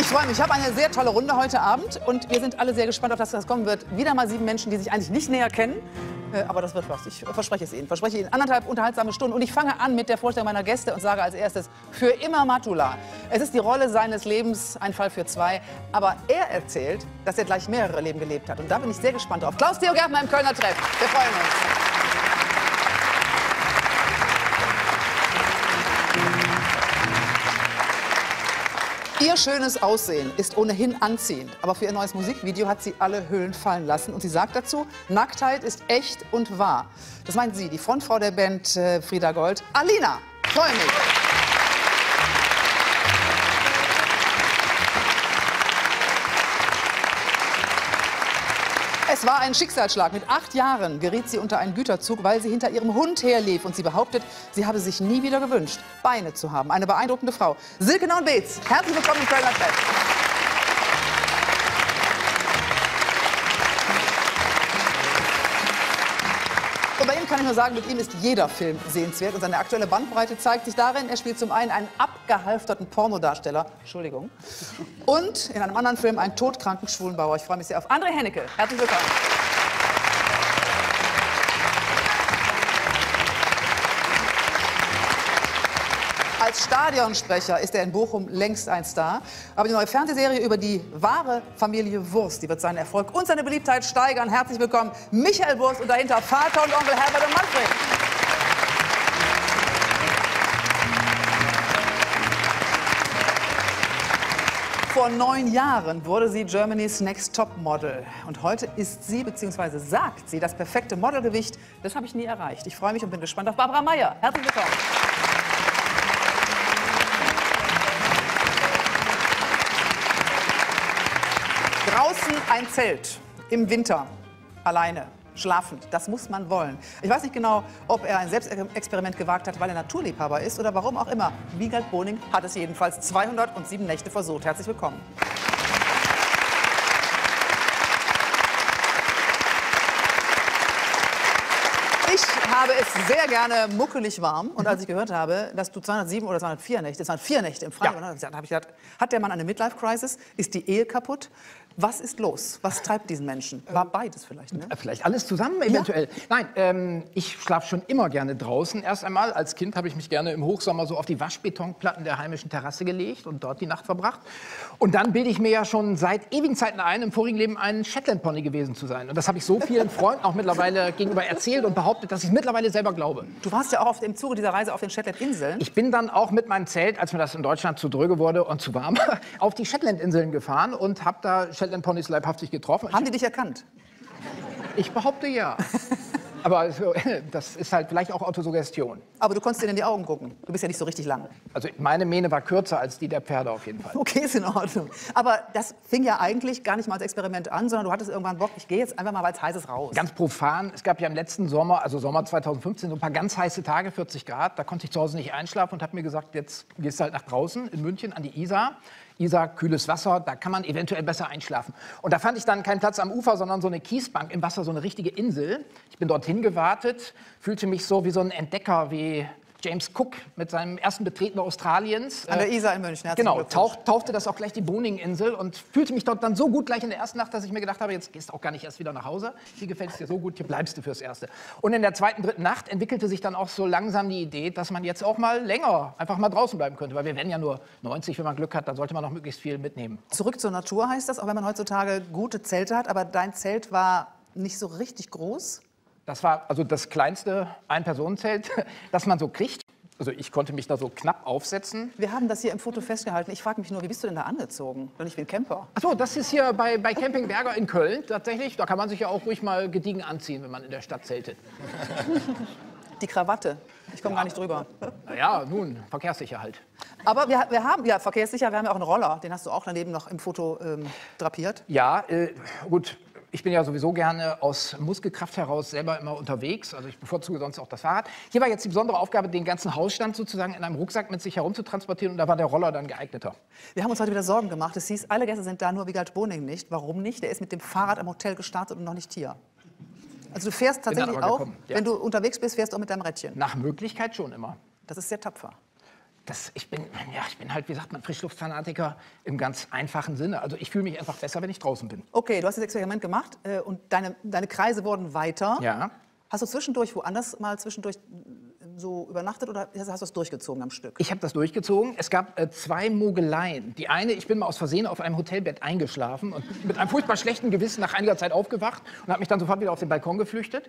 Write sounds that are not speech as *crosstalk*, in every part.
Ich freue mich. Ich habe eine sehr tolle Runde heute Abend und wir sind alle sehr gespannt auf das, was kommen wird. Wieder mal sieben Menschen, die sich eigentlich nicht näher kennen. Äh, aber das wird was. Ich verspreche es Ihnen. Verspreche Ihnen anderthalb unterhaltsame Stunden. Und ich fange an mit der Vorstellung meiner Gäste und sage als erstes für immer Matula. Es ist die Rolle seines Lebens, ein Fall für zwei. Aber er erzählt, dass er gleich mehrere Leben gelebt hat. Und da bin ich sehr gespannt drauf. Klaus Theo Gärtner im Kölner Treff. Wir freuen uns. Ihr schönes Aussehen ist ohnehin anziehend, aber für ihr neues Musikvideo hat sie alle Hüllen fallen lassen und sie sagt dazu, Nacktheit ist echt und wahr. Das meint sie, die Frontfrau der Band äh, Frieda Gold, Alina. Freue mich. Es war ein Schicksalsschlag. Mit acht Jahren geriet sie unter einen Güterzug, weil sie hinter ihrem Hund herlief. Und sie behauptet, sie habe sich nie wieder gewünscht, Beine zu haben. Eine beeindruckende Frau. Silke Naun-Beetz, herzlich willkommen im Kölner Treff. Kann ich nur sagen, mit ihm ist jeder Film sehenswert. Und seine aktuelle Bandbreite zeigt sich darin, er spielt zum einen einen abgehalfterten Pornodarsteller, Entschuldigung, und in einem anderen Film einen todkranken Schwulenbauer. Ich freue mich sehr auf André Hennecke. Herzlich willkommen. Als Stadionsprecher ist er in Bochum längst ein Star. Aber die neue Fernsehserie über die wahre Familie Wurst, die wird seinen Erfolg und seine Beliebtheit steigern. Herzlich willkommen, Michael Wurst und dahinter Vater und Onkel Herbert und Manfred. Vor neun Jahren wurde sie Germany's Next Top Model. Und heute ist sie, beziehungsweise sagt sie, das perfekte Modelgewicht. Das habe ich nie erreicht. Ich freue mich und bin gespannt auf Barbara Meyer. Herzlich willkommen. Draußen ein Zelt im Winter, alleine, schlafend. Das muss man wollen. Ich weiß nicht genau, ob er ein Selbstexperiment gewagt hat, weil er Naturliebhaber ist oder warum auch immer. Wiegald Boning hat es jedenfalls 207 Nächte versucht. Herzlich willkommen. Ich habe es sehr gerne muckelig warm. Und als ich gehört habe, dass du 207 oder 204 Nächte, 204 Nächte im Freien, ja. habe ich gedacht, hat der Mann eine Midlife-Crisis? Ist die Ehe kaputt? Was ist los? Was treibt diesen Menschen? War beides vielleicht, ne? Vielleicht alles zusammen eventuell. Ja. Nein, ähm, ich schlafe schon immer gerne draußen. Erst einmal als Kind habe ich mich gerne im Hochsommer so auf die Waschbetonplatten der heimischen Terrasse gelegt und dort die Nacht verbracht. Und dann bilde ich mir ja schon seit ewigen Zeiten ein, im vorigen Leben ein Shetland Pony gewesen zu sein. Und das habe ich so vielen Freunden auch mittlerweile gegenüber erzählt und behauptet, dass ich es mittlerweile selber glaube. Du warst ja auch auf dem Zuge dieser Reise auf den Shetland-Inseln. Ich bin dann auch mit meinem Zelt, als mir das in Deutschland zu dröge wurde und zu warm, *laughs* auf die Shetland-Inseln gefahren und habe da Shetland Ponys leibhaftig getroffen. Haben die dich erkannt? Ich behaupte ja. *laughs* Aber das ist halt vielleicht auch Autosuggestion. Aber du konntest dir in die Augen gucken. Du bist ja nicht so richtig lang. Also meine Mähne war kürzer als die der Pferde auf jeden Fall. Okay, ist in Ordnung. Aber das fing ja eigentlich gar nicht mal als Experiment an, sondern du hattest irgendwann Bock, ich gehe jetzt einfach mal, weil es heiß ist, raus. Ganz profan. Es gab ja im letzten Sommer, also Sommer 2015, so ein paar ganz heiße Tage, 40 Grad. Da konnte ich zu Hause nicht einschlafen und habe mir gesagt, jetzt gehst du halt nach draußen in München an die Isar. Isar, kühles Wasser, da kann man eventuell besser einschlafen. Und da fand ich dann keinen Platz am Ufer, sondern so eine Kiesbank im Wasser, so eine richtige Insel. Ich bin dorthin gewartet, fühlte mich so wie so ein Entdecker, wie James Cook mit seinem ersten Betreten Australiens. An der Isar in München. Genau, tauch, tauchte das auch gleich die Boning-Insel und fühlte mich dort dann so gut gleich in der ersten Nacht, dass ich mir gedacht habe, jetzt gehst du auch gar nicht erst wieder nach Hause. Hier gefällt es dir so gut, hier bleibst du fürs Erste. Und in der zweiten, dritten Nacht entwickelte sich dann auch so langsam die Idee, dass man jetzt auch mal länger einfach mal draußen bleiben könnte, weil wir werden ja nur 90, wenn man Glück hat, dann sollte man noch möglichst viel mitnehmen. Zurück zur Natur heißt das, auch wenn man heutzutage gute Zelte hat, aber dein Zelt war nicht so richtig groß. Das war also das kleinste Ein-Personen-Zelt, *laughs* das man so kriegt. Also ich konnte mich da so knapp aufsetzen. Wir haben das hier im Foto festgehalten. Ich frage mich nur, wie bist du denn da angezogen? Denn ich bin Camper. Achso, das ist hier bei, bei Camping Berger in Köln tatsächlich. Da kann man sich ja auch ruhig mal gediegen anziehen, wenn man in der Stadt zeltet. Die Krawatte. Ich komme ja. gar nicht drüber. Ja, nun, verkehrssicher halt. Aber wir, wir, haben, ja, verkehrssicher, wir haben ja auch einen Roller. Den hast du auch daneben noch im Foto ähm, drapiert. Ja, äh, gut ich bin ja sowieso gerne aus Muskelkraft heraus selber immer unterwegs. Also ich bevorzuge sonst auch das Fahrrad. Hier war jetzt die besondere Aufgabe, den ganzen Hausstand sozusagen in einem Rucksack mit sich herumzutransportieren. Und da war der Roller dann geeigneter. Wir haben uns heute wieder Sorgen gemacht. Es hieß, alle Gäste sind da, nur Wiegald Boning nicht. Warum nicht? Der ist mit dem Fahrrad am Hotel gestartet und noch nicht hier. Also du fährst tatsächlich auch, ja. wenn du unterwegs bist, fährst du auch mit deinem Rädchen? Nach Möglichkeit schon immer. Das ist sehr tapfer. Das, ich, bin, ja, ich bin halt, wie sagt man, Frischluftfanatiker im ganz einfachen Sinne. Also ich fühle mich einfach besser, wenn ich draußen bin. Okay, du hast das Experiment gemacht äh, und deine, deine Kreise wurden weiter. Ja. Hast du zwischendurch woanders mal zwischendurch so übernachtet oder hast du das durchgezogen am Stück? Ich habe das durchgezogen. Es gab äh, zwei Mogeleien. Die eine, ich bin mal aus Versehen auf einem Hotelbett eingeschlafen und *laughs* mit einem furchtbar schlechten Gewissen nach einiger Zeit aufgewacht und habe mich dann sofort wieder auf den Balkon geflüchtet.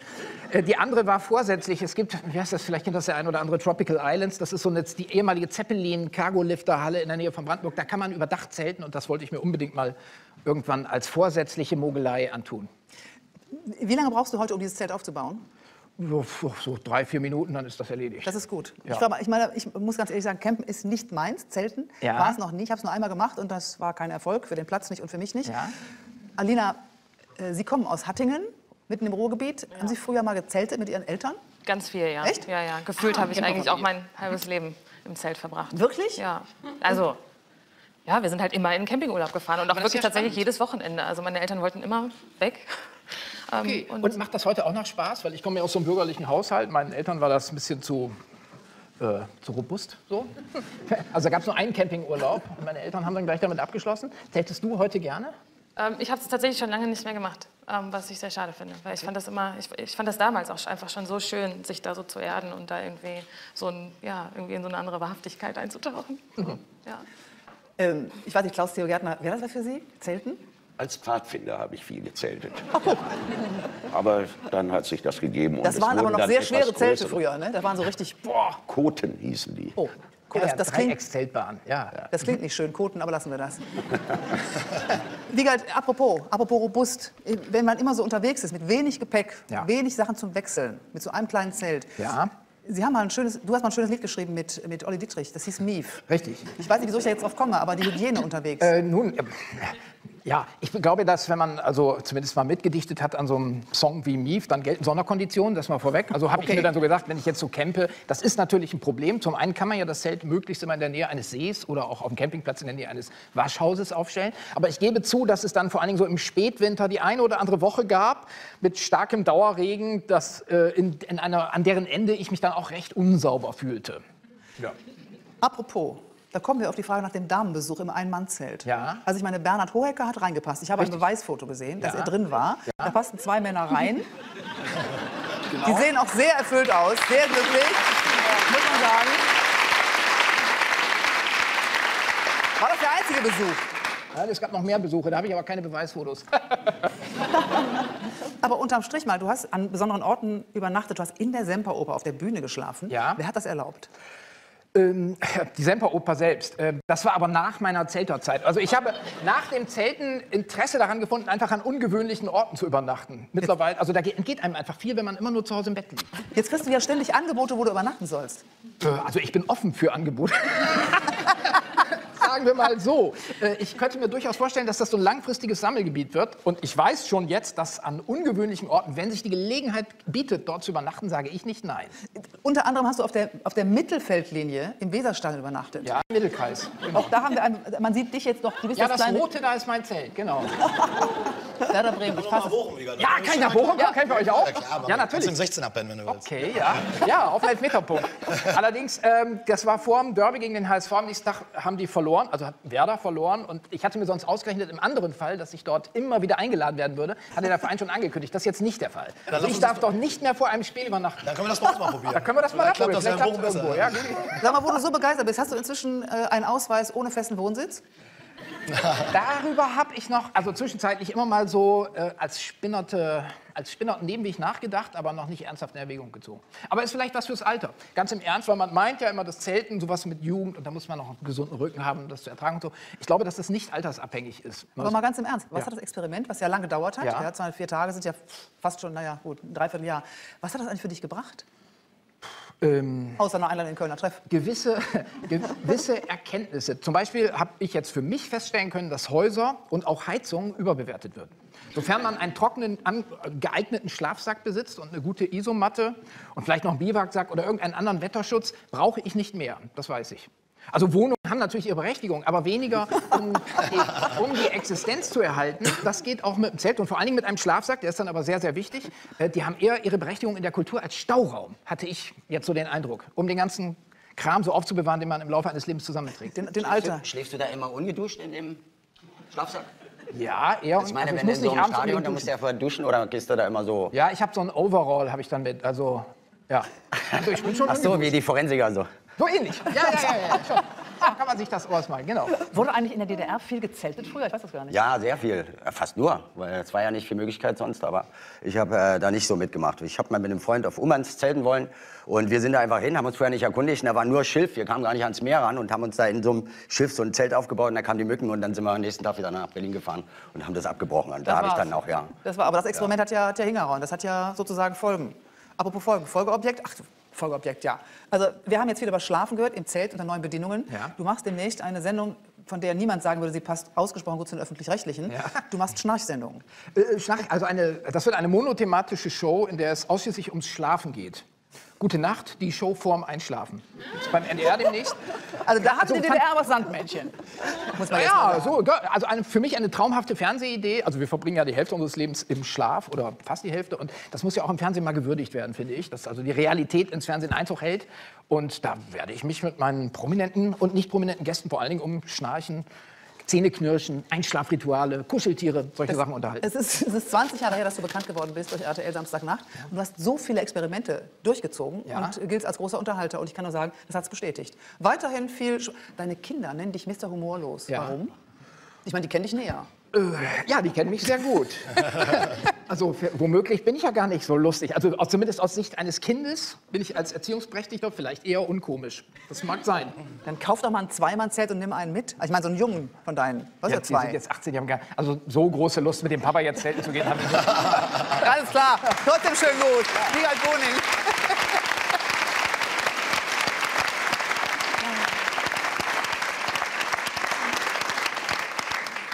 Äh, die andere war vorsätzlich. Es gibt, wie heißt das, vielleicht kennt das der ein oder andere, Tropical Islands. Das ist so eine, die ehemalige Zeppelin-Cargo-Lifter-Halle in der Nähe von Brandenburg. Da kann man über Dach zelten und das wollte ich mir unbedingt mal irgendwann als vorsätzliche Mogelei antun. Wie lange brauchst du heute, um dieses Zelt aufzubauen? So, so drei, vier Minuten, dann ist das erledigt. Das ist gut. Ja. Ich, glaube, ich, meine, ich muss ganz ehrlich sagen, Campen ist nicht meins. Zelten Ja. war es noch nie. Ich habe es nur einmal gemacht und das war kein Erfolg. Für den Platz nicht und für mich nicht. Ja. Alina, äh, Sie kommen aus Hattingen, mitten im Ruhrgebiet. Haben Sie früher mal gezeltet mit Ihren Eltern? Ganz viel, ja. Echt? Ja, ja. Gefühlt Ah, habe ich man eigentlich auch mein halbes Leben im Zelt verbracht. Wirklich? Ja. Also, ja, wir sind halt immer in den Campingurlaub gefahren und auch wirklich ja tatsächlich spannend. jedes Wochenende. Also meine Eltern wollten immer weg. Ähm, Okay. und Und, macht das heute auch noch Spaß? Weil ich komme ja aus so einem bürgerlichen Haushalt. Meinen Eltern war das ein bisschen zu, äh, zu robust. So. *laughs* Also da gab es nur einen Campingurlaub und meine Eltern haben dann gleich damit abgeschlossen. Zeltest du heute gerne? ähm, ich habe es tatsächlich schon lange nicht mehr gemacht, ähm, was ich sehr schade finde. Weil ich fand das immer, ich, ich fand das damals auch einfach schon so schön, sich da so zu erden und da irgendwie so ein, ja, irgendwie in so eine andere Wahrhaftigkeit einzutauchen. Mhm. Ja. Ähm, ich weiß nicht, Klaus Theo Gärtner, wäre das was für Sie? Zelten? Als Pfadfinder habe ich viel gezeltet. Aber dann hat sich das gegeben. und Das waren aber noch sehr schwere Zelte größere. früher. Ne? Da waren so richtig, boah. Koten hießen die. Oh, Ja, das, das, klingt. Ja. das klingt nicht schön, Koten, aber lassen wir das. Wiegald, apropos, apropos robust, wenn man immer so unterwegs ist mit wenig Gepäck, Ja. wenig Sachen zum Wechseln, mit so einem kleinen Zelt. Ja. Sie haben mal ein schönes, du hast mal ein schönes Lied geschrieben mit, mit Olli Dietrich, das hieß Mief. Richtig. Ich weiß nicht, wieso ich da jetzt drauf komme, aber die Hygiene unterwegs. Äh, nun, ja, ich glaube, dass wenn man also zumindest mal mitgedichtet hat an so einem Song wie Mief, dann gelten Sonderkonditionen, das mal vorweg. Also habe Okay. ich mir dann so gesagt, wenn ich jetzt so campe, das ist natürlich ein Problem. Zum einen kann man ja das Zelt möglichst immer in der Nähe eines Sees oder auch auf dem Campingplatz in der Nähe eines Waschhauses aufstellen. Aber ich gebe zu, dass es dann vor allen Dingen so im Spätwinter die eine oder andere Woche gab mit starkem Dauerregen, dass, äh, in, in einer, an deren Ende ich mich dann auch recht unsauber fühlte. Ja. Apropos, da kommen wir auf die Frage nach dem Damenbesuch im Ein-Mann-Zelt. Ja. Also ich meine, Bernhard Hohecker hat reingepasst. Ich habe ein Beweisfoto gesehen, dass Ja. er drin war. Da passten zwei Männer rein. *laughs* Die sehen auch sehr erfüllt aus, sehr glücklich, muss man sagen. War das der einzige Besuch? Ja, es gab noch mehr Besuche, da habe ich aber keine Beweisfotos. *laughs* Aber unterm Strich mal, du hast an besonderen Orten übernachtet. Du hast in der Semperoper auf der Bühne geschlafen. Ja. Wer hat das erlaubt? Ähm, *laughs* die Semperoper selbst. Ähm, das war aber nach meiner Zelterzeit. Also ich habe nach dem Zelten Interesse daran gefunden, einfach an ungewöhnlichen Orten zu übernachten. Mittlerweile, also da ge- entgeht einem einfach viel, wenn man immer nur zu Hause im Bett liegt. Jetzt kriegst du ja ständig Angebote, wo du übernachten sollst. Äh, Also ich bin offen für Angebote. *laughs* Sagen wir mal so. Äh, Ich könnte mir durchaus vorstellen, dass das so ein langfristiges Sammelgebiet wird. Und ich weiß schon jetzt, dass an ungewöhnlichen Orten, wenn sich die Gelegenheit bietet, dort zu übernachten, sage ich nicht nein. Unter anderem hast du auf der, auf der Mittelfeldlinie im Weserstadion übernachtet. Ja, Mittelkreis. Auch da haben wir einen, man sieht dich jetzt noch, du bist Ja, das das kleine Rote, da ist mein Zelt, genau. *laughs* Werder Bremen. Ich fasse es. Ja, kann ich nach Bochum kommen? Kann ich bei euch auch? Ja, klar, Ja, Kannst natürlich. du im 16 abpennen, wenn du willst. Okay, ja. Ja, auf den Elfmeterpunkt. *laughs* Allerdings, ähm, das war vor dem Derby gegen den HSV. Am nächsten Tag haben die verloren, also hat Werder verloren. Und ich hatte mir sonst ausgerechnet, im anderen Fall, dass ich dort immer wieder eingeladen werden würde, hatte der Verein schon angekündigt. Das ist jetzt nicht der Fall. Also ich darf doch nicht mehr vor einem Spiel übernachten. Dann können wir das bei uns mal *laughs* probieren. Da können wir das mal Vielleicht klappt abprobieren. das irgendwo. Ja. Sag mal, wo du so begeistert bist, hast du inzwischen äh, einen Ausweis ohne festen Wohnsitz? *laughs* Darüber habe ich noch, also zwischenzeitlich immer mal so äh, als Spinnerte, als spinnerten Nebenweg nachgedacht, aber noch nicht ernsthaft in Erwägung gezogen. Aber ist vielleicht was fürs Alter. Ganz im Ernst, weil man meint ja immer, das Zelten, sowas mit Jugend und da muss man noch einen gesunden Rücken haben, um das zu ertragen und so. Ich glaube, dass das nicht altersabhängig ist. Aber mal ganz im Ernst, was Ja. hat das Experiment, was ja lange gedauert hat, Ja. ja. 204 Tage sind ja fast schon, naja, gut, ein Dreivierteljahr. Was hat das eigentlich für dich gebracht? Ähm, Außer einer Einladung in Kölner Treff. gewisse, *laughs* gewisse Erkenntnisse. Zum Beispiel habe ich jetzt für mich feststellen können, dass Häuser und auch Heizungen überbewertet werden. Sofern man einen trockenen, geeigneten Schlafsack besitzt und eine gute Isomatte und vielleicht noch einen Biwaksack oder irgendeinen anderen Wetterschutz, brauche ich nicht mehr. Das weiß ich. Also Wohnungen haben natürlich ihre Berechtigung, aber weniger, um die, um die Existenz zu erhalten. Das geht auch mit dem Zelt und vor allen Dingen mit einem Schlafsack, der ist dann aber sehr, sehr wichtig. Äh, Die haben eher ihre Berechtigung in der Kultur als Stauraum, hatte ich jetzt so den Eindruck, um den ganzen Kram so aufzubewahren, den man im Laufe eines Lebens zusammenträgt. Den, den Alter. Schläfst du da immer ungeduscht in dem Schlafsack? Ja, eher. Ich meine, also wenn du in so einem Stadion, dann musst du ja vorher duschen oder gehst du da immer so... Ja, ich habe so ein Overall, habe ich dann mit. Also, ja. *laughs* Also ich bin schon Ach so, wie die Forensiker so. So ähnlich. Ja, ja, ja, ja. Ja, kann man sich das ausmalen, genau. Wurde eigentlich in der DDR viel gezeltet früher? Ich weiß das gar nicht. Ja, sehr viel. Äh, Fast nur, weil es war ja nicht viel Möglichkeit sonst. Aber ich habe äh, da nicht so mitgemacht. Ich habe mal mit einem Freund auf Ummanns zelten wollen und wir sind da einfach hin, haben uns vorher nicht erkundigt. Und da war nur Schilf. Wir kamen gar nicht ans Meer ran und haben uns da in so einem Schiff so ein Zelt aufgebaut. Und da kamen die Mücken und dann sind wir am nächsten Tag wieder nach Berlin gefahren und haben das abgebrochen. Und da habe ich dann auch, ja. Das war, aber das Experiment hat ja, hat ja hingehauen. Das hat ja sozusagen Folgen. Apropos Folgen. Folgeobjekt? Ach, Folgeobjekt, ja. Also, wir haben jetzt viel über Schlafen gehört im Zelt unter neuen Bedingungen. Ja. Du machst demnächst eine Sendung, von der niemand sagen würde, sie passt ausgesprochen gut zu den Öffentlich-Rechtlichen. Ja. Du machst Schnarchsendungen. Äh, Schnarch, also eine, das wird eine monothematische Show, in der es ausschließlich ums Schlafen geht. Gute Nacht, die Show vorm Einschlafen. Das ist beim NDR demnächst. Also, da hatte Also, die DDR was Sandmännchen. Muss man Ja, so, also eine, für mich eine traumhafte Fernsehidee. Also wir verbringen ja die Hälfte unseres Lebens im Schlaf oder fast die Hälfte. Und das muss ja auch im Fernsehen mal gewürdigt werden, finde ich. Dass also die Realität ins Fernsehen Einzug hält. Und da werde ich mich mit meinen prominenten und nicht prominenten Gästen vor allen Dingen um Schnarchen, Zähneknirschen, Einschlafrituale, Kuscheltiere, solche Sachen unterhalten. Es ist, es ist 20 Jahre her, dass du bekannt geworden bist durch RTL Samstagnacht. Und du hast so viele Experimente durchgezogen Ja. und giltst als großer Unterhalter. Und ich kann nur sagen, das hat es bestätigt. Weiterhin viel. Sch- Deine Kinder nennen dich Mr. Humorlos. Ja. Warum? Ich meine, die kennen dich näher. Ja, die kennen mich sehr gut. *laughs* also für, womöglich bin ich ja gar nicht so lustig. Also zumindest aus Sicht eines Kindes bin ich als Erziehungsberechtigter vielleicht eher unkomisch. Das mag sein. Dann kauf doch mal ein Zweimann-Zelt und nimm einen mit. Also Ich meine, so einen Jungen von deinen. Was Ja, ist die sind zwei? jetzt 18, die haben gar, also so große Lust mit dem Papa jetzt zelten zu gehen, haben die nicht. *laughs* Alles klar. Trotzdem schön gut. Wiegald Boning.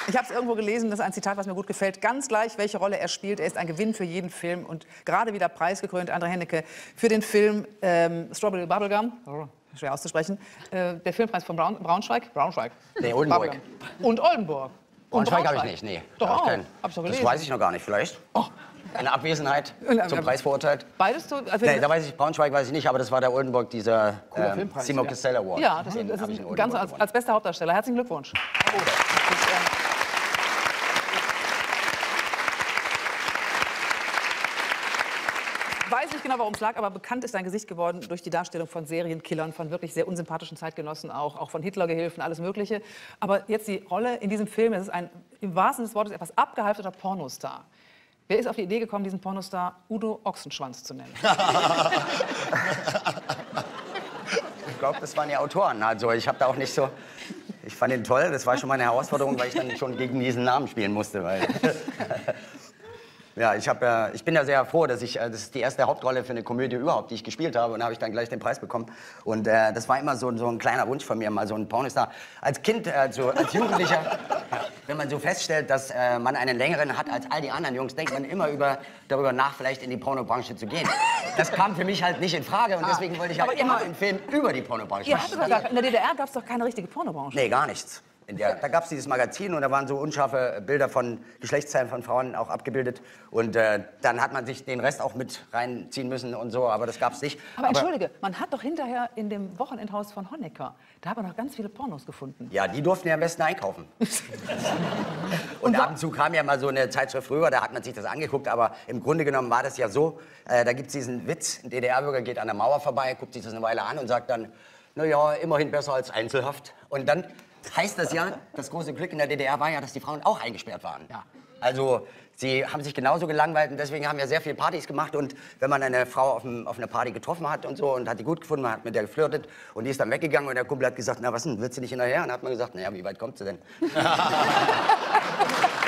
Ich habe es irgendwo gelesen, das ist ein Zitat, was mir gut gefällt. Ganz gleich, welche Rolle er spielt, er ist ein Gewinn für jeden Film. Und gerade wieder preisgekrönt, André Hennecke, für den Film ähm, Strawberry Bubblegum. Oh, schwer auszusprechen. Äh, der Filmpreis von Braun, Braunschweig. Braunschweig. Nee, Oldenburg. Bubblegum. Und Oldenburg. Und Braunschweig habe ich nicht, nee. Doch Hab ich auch. keinen. Hab ich doch Das gelesen. weiß ich noch gar nicht, vielleicht. Oh. In Abwesenheit *laughs* zum Preis verurteilt. Beides zu. Also Nee, da weiß ich, Braunschweig weiß ich nicht, aber das war der Oldenburg, dieser ähm, Filmpreis, Simon ja. Castell Award. Ja, das, ist- das ist ganz als, als bester Hauptdarsteller. Herzlichen Glückwunsch. Das ist, ähm, weiß nicht genau, warum es lag, aber bekannt ist dein Gesicht geworden durch die Darstellung von Serienkillern, von wirklich sehr unsympathischen Zeitgenossen auch, auch von Hitlergehilfen, alles Mögliche. Aber jetzt die Rolle in diesem Film, das ist ein im wahrsten Sinne des Wortes etwas abgehalfterter Pornostar. Wer ist auf die Idee gekommen, diesen Pornostar Udo Ochsenschwanz zu nennen? *laughs* Ich glaube, das waren die Autoren. Also ich habe da auch nicht so. Ich fand ihn toll. Das war schon mal eine Herausforderung, weil ich dann schon gegen diesen Namen spielen musste. Weil *laughs* ja, ich, hab, ja, ich bin ja sehr froh, dass ich. äh, Das ist die erste Hauptrolle für eine Komödie überhaupt, die ich gespielt habe. Und da habe ich dann gleich den Preis bekommen. Und äh, das war immer so, so ein kleiner Wunsch von mir, mal so ein Pornostar. Als Kind, äh, so, als Jugendlicher, *laughs* wenn man so feststellt, dass äh, man einen längeren hat als all die anderen Jungs, denkt man immer über, darüber nach, vielleicht in die Pornobranche zu gehen. Das kam für mich halt nicht in Frage. Und deswegen wollte ich halt immer einen Film über die Pornobranche machen. in der DDR gab es doch keine richtige Pornobranche. Nee, gar nichts. Der, da gab es dieses Magazin und da waren so unscharfe Bilder von Geschlechtsteilen von Frauen auch abgebildet. Und äh, dann hat man sich den Rest auch mit reinziehen müssen und so, aber das gab es nicht. Aber entschuldige, man hat doch hinterher in dem Wochenendhaus von Honecker, da hat man doch ganz viele Pornos gefunden. Ja, die durften ja am besten einkaufen. *laughs* und ab und zu kam ja mal so eine Zeitschrift rüber, da hat man sich das angeguckt, aber im Grunde genommen war das ja so, äh, da gibt es diesen Witz, ein DDR-Bürger geht an der Mauer vorbei, guckt sich das eine Weile an und sagt dann, naja, immerhin besser als Einzelhaft. Und dann heißt das ja, das große Glück in der DDR war ja, dass die Frauen auch eingesperrt waren. Ja. Also sie haben sich genauso gelangweilt und deswegen haben wir sehr viele Partys gemacht. Und wenn man eine Frau auf, auf einer Party getroffen hat und so und hat die gut gefunden, man hat mit der geflirtet und die ist dann weggegangen und der Kumpel hat gesagt, na was denn, wird sie nicht hinterher? Und dann hat man gesagt, naja, wie weit kommt sie denn? *laughs*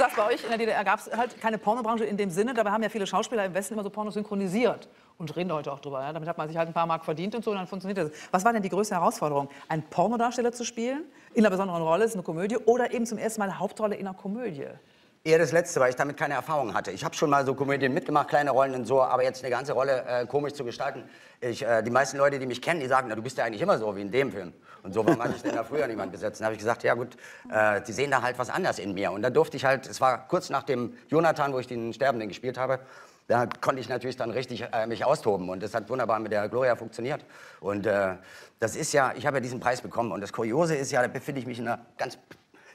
sagst, bei euch in der DDR gab es halt keine Pornobranche in dem Sinne. Dabei haben ja viele Schauspieler im Westen immer so Pornos synchronisiert. Und reden heute auch drüber. Ja? Damit hat man sich halt ein paar Mark verdient und so, und dann funktioniert das. Was war denn die größte Herausforderung? Einen Pornodarsteller zu spielen, in einer besonderen Rolle, ist eine Komödie, oder eben zum ersten Mal Hauptrolle in einer Komödie? Eher das Letzte, weil ich damit keine Erfahrung hatte. Ich habe schon mal so Komödien mitgemacht, kleine Rollen und so, aber jetzt eine ganze Rolle äh, komisch zu gestalten. Ich, äh, die meisten Leute, die mich kennen, die sagen, na, du bist ja eigentlich immer so wie in dem Film. Und so hatte ich denn da früher niemand besetzt? Dann habe ich gesagt, ja gut, äh, die sehen da halt was anders in mir. Und dann durfte ich halt, es war kurz nach dem Jonathan, wo ich den Sterbenden gespielt habe, da konnte ich natürlich dann richtig äh, mich austoben und das hat wunderbar mit der Gloria funktioniert. Und äh, das ist ja, ich habe ja diesen Preis bekommen und das Kuriose ist ja, da befinde ich mich in einer ganz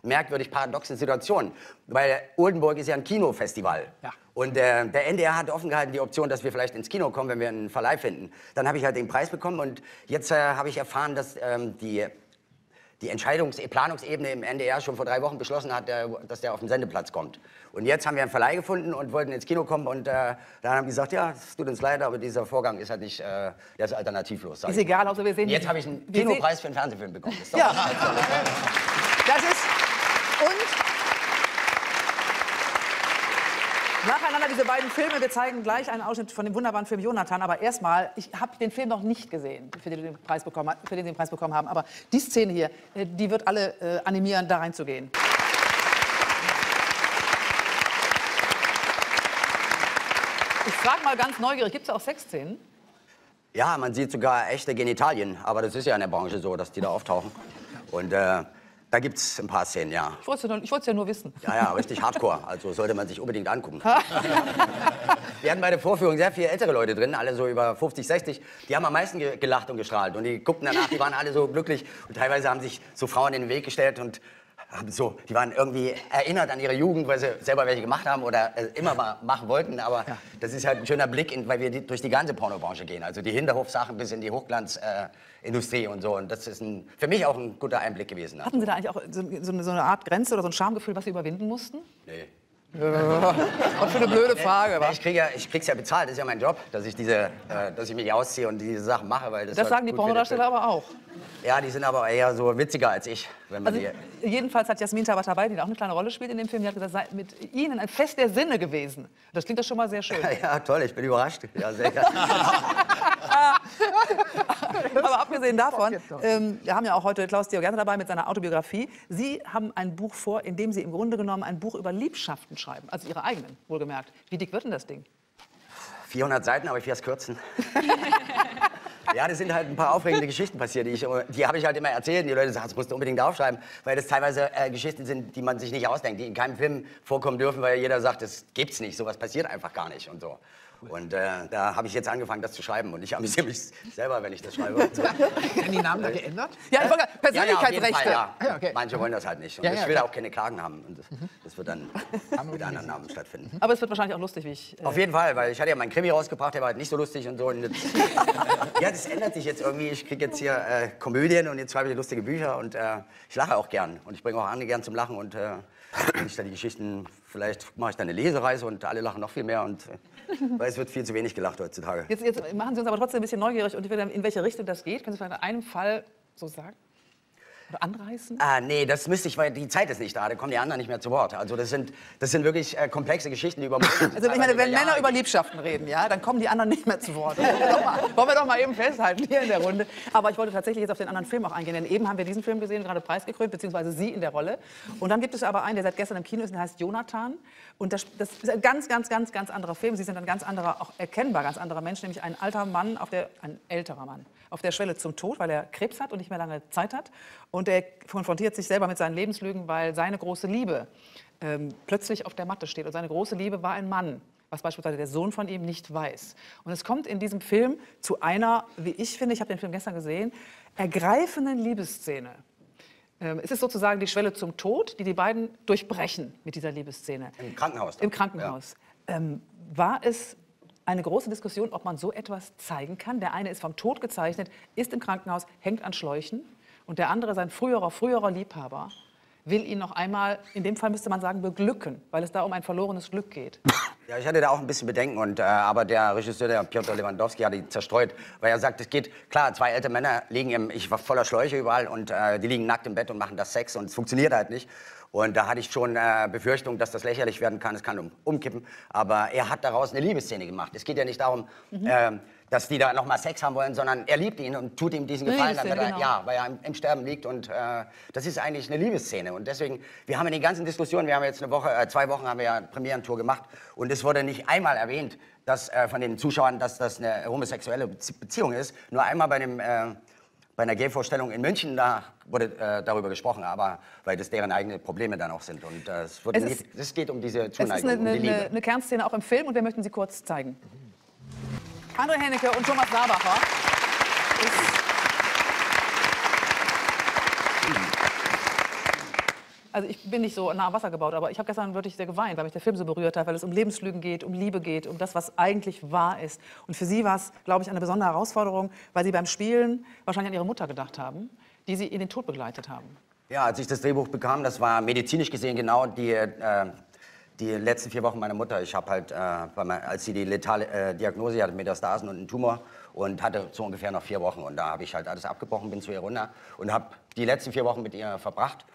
merkwürdig paradoxen Situation, weil Oldenburg ist ja ein Kinofestival. Ja. Und äh, der NDR hat offen gehalten die Option, dass wir vielleicht ins Kino kommen, wenn wir einen Verleih finden. Dann habe ich halt den Preis bekommen und jetzt äh, habe ich erfahren, dass ähm, die die Entscheidungs Planungsebene im NDR schon vor drei Wochen beschlossen hat, der, dass der auf den Sendeplatz kommt. Und jetzt haben wir einen Verleih gefunden und wollten ins Kino kommen und äh, dann haben die gesagt, ja, es tut uns leid, aber dieser Vorgang ist halt nicht, äh, der ist alternativlos. Ist egal, außer wir sehen. Jetzt habe ich einen Kinopreis für einen Fernsehfilm bekommen. Das Ja. Das ist. Und. Nacheinander diese beiden Filme. Wir zeigen gleich einen Ausschnitt von dem wunderbaren Film Jonathan. Aber erstmal, ich habe den Film noch nicht gesehen, für den, du den Preis bekommen, für den Sie den Preis bekommen haben. Aber die Szene hier, äh, die wird alle äh, animieren, da reinzugehen. Ich frage mal ganz neugierig, gibt es auch Sexszenen? Ja, man sieht sogar echte Genitalien, aber das ist ja in der Branche so, dass die da auftauchen. Und äh, da gibt es ein paar Szenen, ja. Ich wollte es ja nur wissen. Ja, ja, richtig hardcore. Also sollte man sich unbedingt angucken. *laughs* Wir hatten bei der Vorführung sehr viele ältere Leute drin, alle so über 50, 60. Die haben am meisten ge gelacht und gestrahlt. Und die guckten danach, die waren alle so glücklich. Und teilweise haben sich so Frauen in den Weg gestellt und haben so, die waren irgendwie erinnert an ihre Jugend, weil sie selber welche gemacht haben oder äh, immer mal machen wollten. Aber das ist halt ein schöner Blick, in, weil wir die, durch die ganze Pornobranche gehen. Also die Hinterhofsachen bis in die Hochglanzindustrie äh, und so. Und das ist ein, für mich auch ein guter Einblick gewesen. Hatten Sie da eigentlich auch so, so, eine, so eine Art Grenze oder so ein Schamgefühl, was Sie überwinden mussten? Nee. Was für eine blöde Frage, Ja, wa? ich kriege ja, ich krieg's ja bezahlt, das ist ja mein Job, dass ich, diese, äh, dass ich mich ausziehe und diese Sachen mache. Weil das Das sagen die Pornodarsteller aber auch. Ja, die sind aber eher so witziger als ich. Wenn man Also, die, jedenfalls hat Jasmin Tabatabai, die auch eine kleine Rolle spielt in dem Film, die hat gesagt, sei mit Ihnen ein Fest der Sinne gewesen. Das klingt doch schon mal sehr schön. *laughs* ja, toll, ich bin überrascht. Ja, sehr. *laughs* *laughs* Aber abgesehen davon, ähm, wir haben ja auch heute Klaus Diogerne dabei mit seiner Autobiografie. Sie haben ein Buch vor, in dem Sie im Grunde genommen ein Buch über Liebschaften schreiben, also Ihre eigenen, wohlgemerkt. Wie dick wird denn das Ding? 400 Seiten, aber ich werde es kürzen. *laughs* Ja, das sind halt ein paar aufregende Geschichten passiert. Die, ich, die habe ich halt immer erzählt. Und die Leute sagen, das musst du unbedingt aufschreiben. Weil das teilweise äh, Geschichten sind, die man sich nicht ausdenkt, die in keinem Film vorkommen dürfen, weil jeder sagt, das gibt's nicht. Sowas passiert einfach gar nicht und so. Und äh, da habe ich jetzt angefangen, das zu schreiben. Und ich amüsiere mich selber, wenn ich das schreibe. *laughs* Werden die Namen da geändert? Ja, ich wollte- Ja, ja, Persönlichkeitsrechte. Fall, ja. Okay. Manche wollen das halt nicht. Und ich will klar. auch keine Klagen haben. Und das, das wird dann *laughs* mit anderen Namen stattfinden. Aber es wird wahrscheinlich auch lustig, wie ich. Äh, Auf jeden Fall, weil ich hatte ja meinen Krimi rausgebracht, der war halt nicht so lustig und so. Und jetzt, *laughs* ja, das ändert sich jetzt irgendwie. Ich kriege jetzt hier äh, Komödien und jetzt schreibe ich lustige Bücher und äh, ich lache auch gern. Und ich bringe auch andere gern zum Lachen und äh, ich da die Geschichten, vielleicht mache ich dann eine Lesereise und alle lachen noch viel mehr. Und, äh, weil es wird viel zu wenig gelacht heutzutage. jetzt, jetzt machen Sie uns aber trotzdem ein bisschen neugierig und ich will in welche Richtung das geht. Können Sie vielleicht in einem Fall so sagen? Anreißen? Ah, nee, das müsste ich, weil die Zeit ist nicht da, da kommen die anderen nicht mehr zu Wort. Also das sind, das sind wirklich äh, komplexe Geschichten, die über Also ich meine, wenn Männer Jahre über. Liebschaften reden, ja, dann kommen die anderen nicht mehr zu Wort. Wollen wir, doch mal, wollen wir doch mal eben festhalten hier in der Runde. Aber ich wollte tatsächlich jetzt auf den anderen Film auch eingehen, denn eben haben wir diesen Film gesehen, gerade preisgekrönt, beziehungsweise Sie in der Rolle. Und dann gibt es aber einen, der seit gestern im Kino ist, der heißt Jonathan. Und das, das ist ein ganz, ganz, ganz, ganz anderer Film. Sie sind ein ganz anderer, auch erkennbar ganz anderer Mensch, nämlich ein alter Mann, auf der, ein älterer Mann, auf der Schwelle zum Tod, weil er Krebs hat und nicht mehr lange Zeit hat. Und er konfrontiert sich selber mit seinen Lebenslügen, weil seine große Liebe ähm, plötzlich auf der Matte steht. Und seine große Liebe war ein Mann, was beispielsweise der Sohn von ihm nicht weiß. Und es kommt in diesem Film zu einer, wie ich finde, ich habe den Film gestern gesehen, ergreifenden Liebesszene. Ähm, es ist sozusagen die Schwelle zum Tod, die die beiden durchbrechen mit dieser Liebesszene. Im Krankenhaus. dann. Im Krankenhaus. Ähm, war es eine große Diskussion, ob man so etwas zeigen kann? Der eine ist vom Tod gezeichnet, ist im Krankenhaus, hängt an Schläuchen. Und der andere, sein früherer, früherer Liebhaber, will ihn noch einmal, in dem Fall müsste man sagen, beglücken, weil es da um ein verlorenes Glück geht. Ja, ich hatte da auch ein bisschen Bedenken, und, äh, aber der Regisseur, der Piotr Lewandowski, hat die zerstreut, weil er sagt, es geht, klar, zwei ältere Männer liegen im, ich war voller Schläuche überall und äh, die liegen nackt im Bett und machen das Sex und es funktioniert halt nicht. Und da hatte ich schon äh, Befürchtung, dass das lächerlich werden kann. Es kann um, umkippen. Aber er hat daraus eine Liebesszene gemacht. Es geht ja nicht darum, Mhm. ähm, dass die da nochmal Sex haben wollen, sondern er liebt ihn und tut ihm diesen Gefallen, damit er, genau. ja, weil er im, im Sterben liegt. Und äh, das ist eigentlich eine Liebesszene. Und deswegen, wir haben in den ganzen Diskussionen, wir haben jetzt eine Woche, äh, zwei Wochen haben wir ja Premierentour gemacht und es wurde nicht einmal erwähnt, dass äh, von den Zuschauern, dass das eine homosexuelle Bezie- Beziehung ist. Nur einmal bei dem äh, bei einer Gay-Vorstellung in München, da wurde äh, darüber gesprochen, aber weil das deren eigene Probleme dann auch sind. Und äh, es, wird Es nicht, ist- es geht um diese Es ist Zuneigung, eine, um die eine, Liebe. eine, eine Kernszene auch im Film und wir möchten sie kurz zeigen. André Hennecke und Thomas Sabacher. Also ich bin nicht so nah am Wasser gebaut, aber ich habe gestern wirklich sehr geweint, weil mich der Film so berührt hat, weil es um Lebenslügen geht, um Liebe geht, um das, was eigentlich wahr ist. Und für Sie war es, glaube ich, eine besondere Herausforderung, weil Sie beim Spielen wahrscheinlich an Ihre Mutter gedacht haben, die Sie in den Tod begleitet haben. Ja, als ich das Drehbuch bekam, das war medizinisch gesehen genau die, äh, die letzten vier Wochen meiner Mutter. Ich habe halt, äh, als sie die letale äh, Diagnose hatte, Metastasen und einen Tumor und hatte so ungefähr noch vier Wochen. Und da habe ich halt alles abgebrochen, bin zu ihr runter und habe die letzten vier Wochen mit ihr verbracht.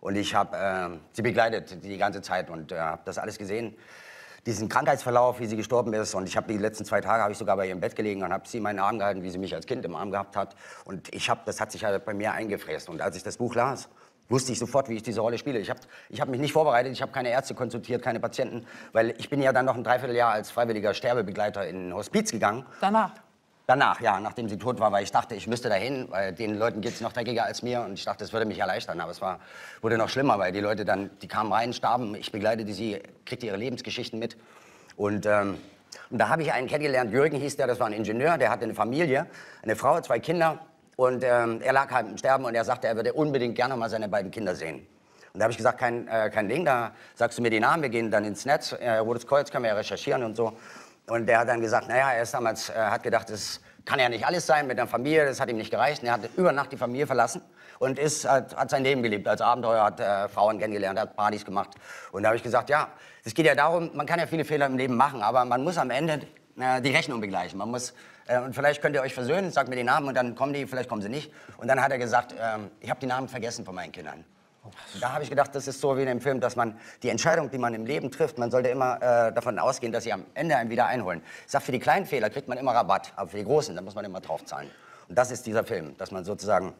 Und ich habe äh, sie begleitet die ganze Zeit und äh, habe das alles gesehen. Diesen Krankheitsverlauf, wie sie gestorben ist. Und ich habe die letzten zwei Tage habe ich sogar bei ihr im Bett gelegen und habe sie in meinen Arm gehalten, wie sie mich als Kind im Arm gehabt hat. Und ich habe, das hat sich halt bei mir eingefräst. Und als ich das Buch las, wusste ich sofort, wie ich diese Rolle spiele. Ich habe ich hab mich nicht vorbereitet, ich habe keine Ärzte konsultiert, keine Patienten, weil ich bin ja dann noch ein Dreivierteljahr als freiwilliger Sterbebegleiter in ein Hospiz gegangen. Danach. Danach, ja, nachdem sie tot war, weil ich dachte, ich müsste dahin, weil den Leuten geht es noch dreckiger als mir und ich dachte, das würde mich erleichtern. Aber es war, wurde noch schlimmer, weil die Leute dann, die kamen rein, starben, ich begleitete sie, kriegte ihre Lebensgeschichten mit. Und, ähm, und da habe ich einen kennengelernt, Jürgen hieß der, das war ein Ingenieur, der hatte eine Familie, eine Frau, zwei Kinder und ähm, er lag halt im Sterben und er sagte, er würde unbedingt gerne mal seine beiden Kinder sehen. Und da habe ich gesagt, kein, äh, kein Ding, da sagst du mir die Namen, wir gehen dann ins Netz, äh, Rotes Kreuz können wir ja recherchieren und so. Und der hat dann gesagt, naja, er ist damals, äh, hat gedacht, das kann ja nicht alles sein mit der Familie, das hat ihm nicht gereicht. Und er hat über Nacht die Familie verlassen und ist, hat, hat sein Leben gelebt als Abenteuer, hat äh, Frauen kennengelernt, hat Partys gemacht. Und da habe ich gesagt, ja, es geht ja darum, man kann ja viele Fehler im Leben machen, aber man muss am Ende äh, die Rechnung begleichen. Man muss, äh, und vielleicht könnt ihr euch versöhnen, sagt mir die Namen und dann kommen die, vielleicht kommen sie nicht. Und dann hat er gesagt, ähm, ich habe die Namen vergessen von meinen Kindern. Da habe ich gedacht, das ist so wie in dem Film, dass man die Entscheidung, die man im Leben trifft, man sollte immer äh, davon ausgehen, dass sie am Ende einen wieder einholen. Ich sage, für die kleinen Fehler kriegt man immer Rabatt, aber für die großen, da muss man immer drauf zahlen. Und das ist dieser Film, dass man sozusagen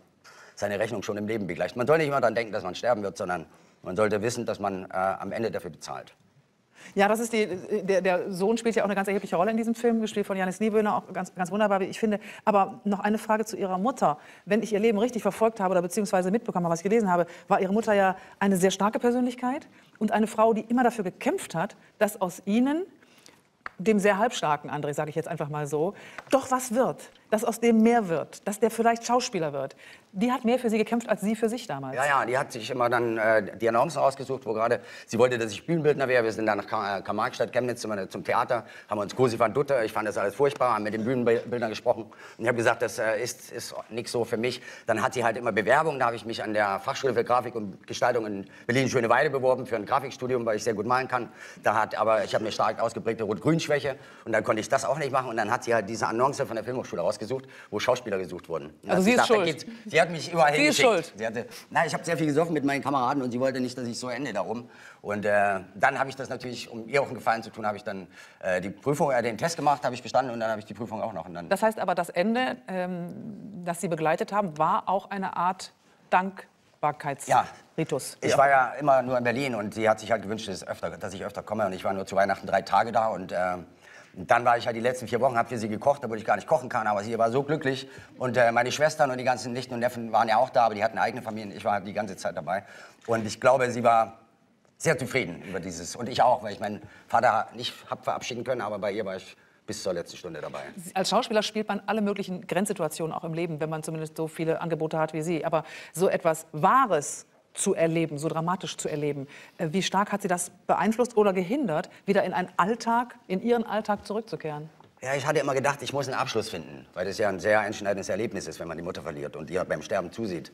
seine Rechnung schon im Leben begleicht. Man soll nicht immer daran denken, dass man sterben wird, sondern man sollte wissen, dass man äh, am Ende dafür bezahlt. Ja, das ist die, der, der Sohn spielt ja auch eine ganz erhebliche Rolle in diesem Film, gespielt von Janis Niewöhner, auch ganz, ganz wunderbar, wie ich finde. Aber noch eine Frage zu Ihrer Mutter. Wenn ich Ihr Leben richtig verfolgt habe oder beziehungsweise mitbekommen habe, was ich gelesen habe, war Ihre Mutter ja eine sehr starke Persönlichkeit und eine Frau, die immer dafür gekämpft hat, dass aus Ihnen, dem sehr halbstarken André, sage ich jetzt einfach mal so, doch was wird, dass aus dem mehr wird, dass der vielleicht Schauspieler wird. Die hat mehr für Sie gekämpft als Sie für sich damals. Ja, ja, die hat sich immer dann äh, die Annoncen rausgesucht, wo gerade sie wollte, dass ich Bühnenbildner wäre. Wir sind dann nach äh, Karl-Marx-Stadt, Chemnitz zum, zum Theater, haben uns Cosi van Dutte, ich fand das alles furchtbar, haben mit den Bühnenbildnern gesprochen. Und ich habe gesagt, das äh, ist, ist nichts so für mich. Dann hat sie halt immer Bewerbungen, da habe ich mich an der Fachschule für Grafik und Gestaltung in Berlin-Schöneweide beworben für ein Grafikstudium, weil ich sehr gut malen kann. Da hat, aber ich habe eine stark ausgeprägte Rot-Grün-Schwäche und dann konnte ich das auch nicht machen. Und dann hat sie halt diese Annonce von der Filmhochschule rausgesucht, wo Schauspieler gesucht wurden. Und Also sie ist gesagt, schuld. Sie hat mich überall Sie ist hingeschickt. schuld. Sie hatte, na, ich habe sehr viel gesoffen mit meinen Kameraden und sie wollte nicht, dass ich so ende darum. Und äh, dann habe ich das natürlich, um ihr auch einen Gefallen zu tun, habe ich dann äh, die Prüfung, äh, den Test gemacht, habe ich bestanden und dann habe ich die Prüfung auch noch. Und dann, Das heißt aber, das Ende, ähm, das Sie begleitet haben, war auch eine Art Dankbarkeitsritus. Ich war ja immer nur in Berlin und sie hat sich halt gewünscht, dass, öfter, dass ich öfter komme. Und ich war nur zu Weihnachten drei Tage da. Und äh, dann war ich halt die letzten vier Wochen, habe für sie gekocht, obwohl ich gar nicht kochen kann. Aber sie war so glücklich. Und äh, meine Schwestern und die ganzen Nichten und Neffen waren ja auch da, aber die hatten eigene Familien. Ich war halt die ganze Zeit dabei. Und ich glaube, sie war sehr zufrieden über dieses. Und ich auch, weil ich meinen Vater nicht habe verabschieden können, aber bei ihr war ich bis zur letzten Stunde dabei. Als Schauspieler spielt man alle möglichen Grenzsituationen auch im Leben, wenn man zumindest so viele Angebote hat wie Sie. Aber so etwas Wahres zu erleben, so dramatisch zu erleben, äh, wie stark hat Sie das beeinflusst oder gehindert, wieder in einen Alltag, in Ihren Alltag zurückzukehren? Ja, ich hatte immer gedacht, ich muss einen Abschluss finden, weil das ja ein sehr einschneidendes Erlebnis ist, wenn man die Mutter verliert und ihr beim Sterben zusieht.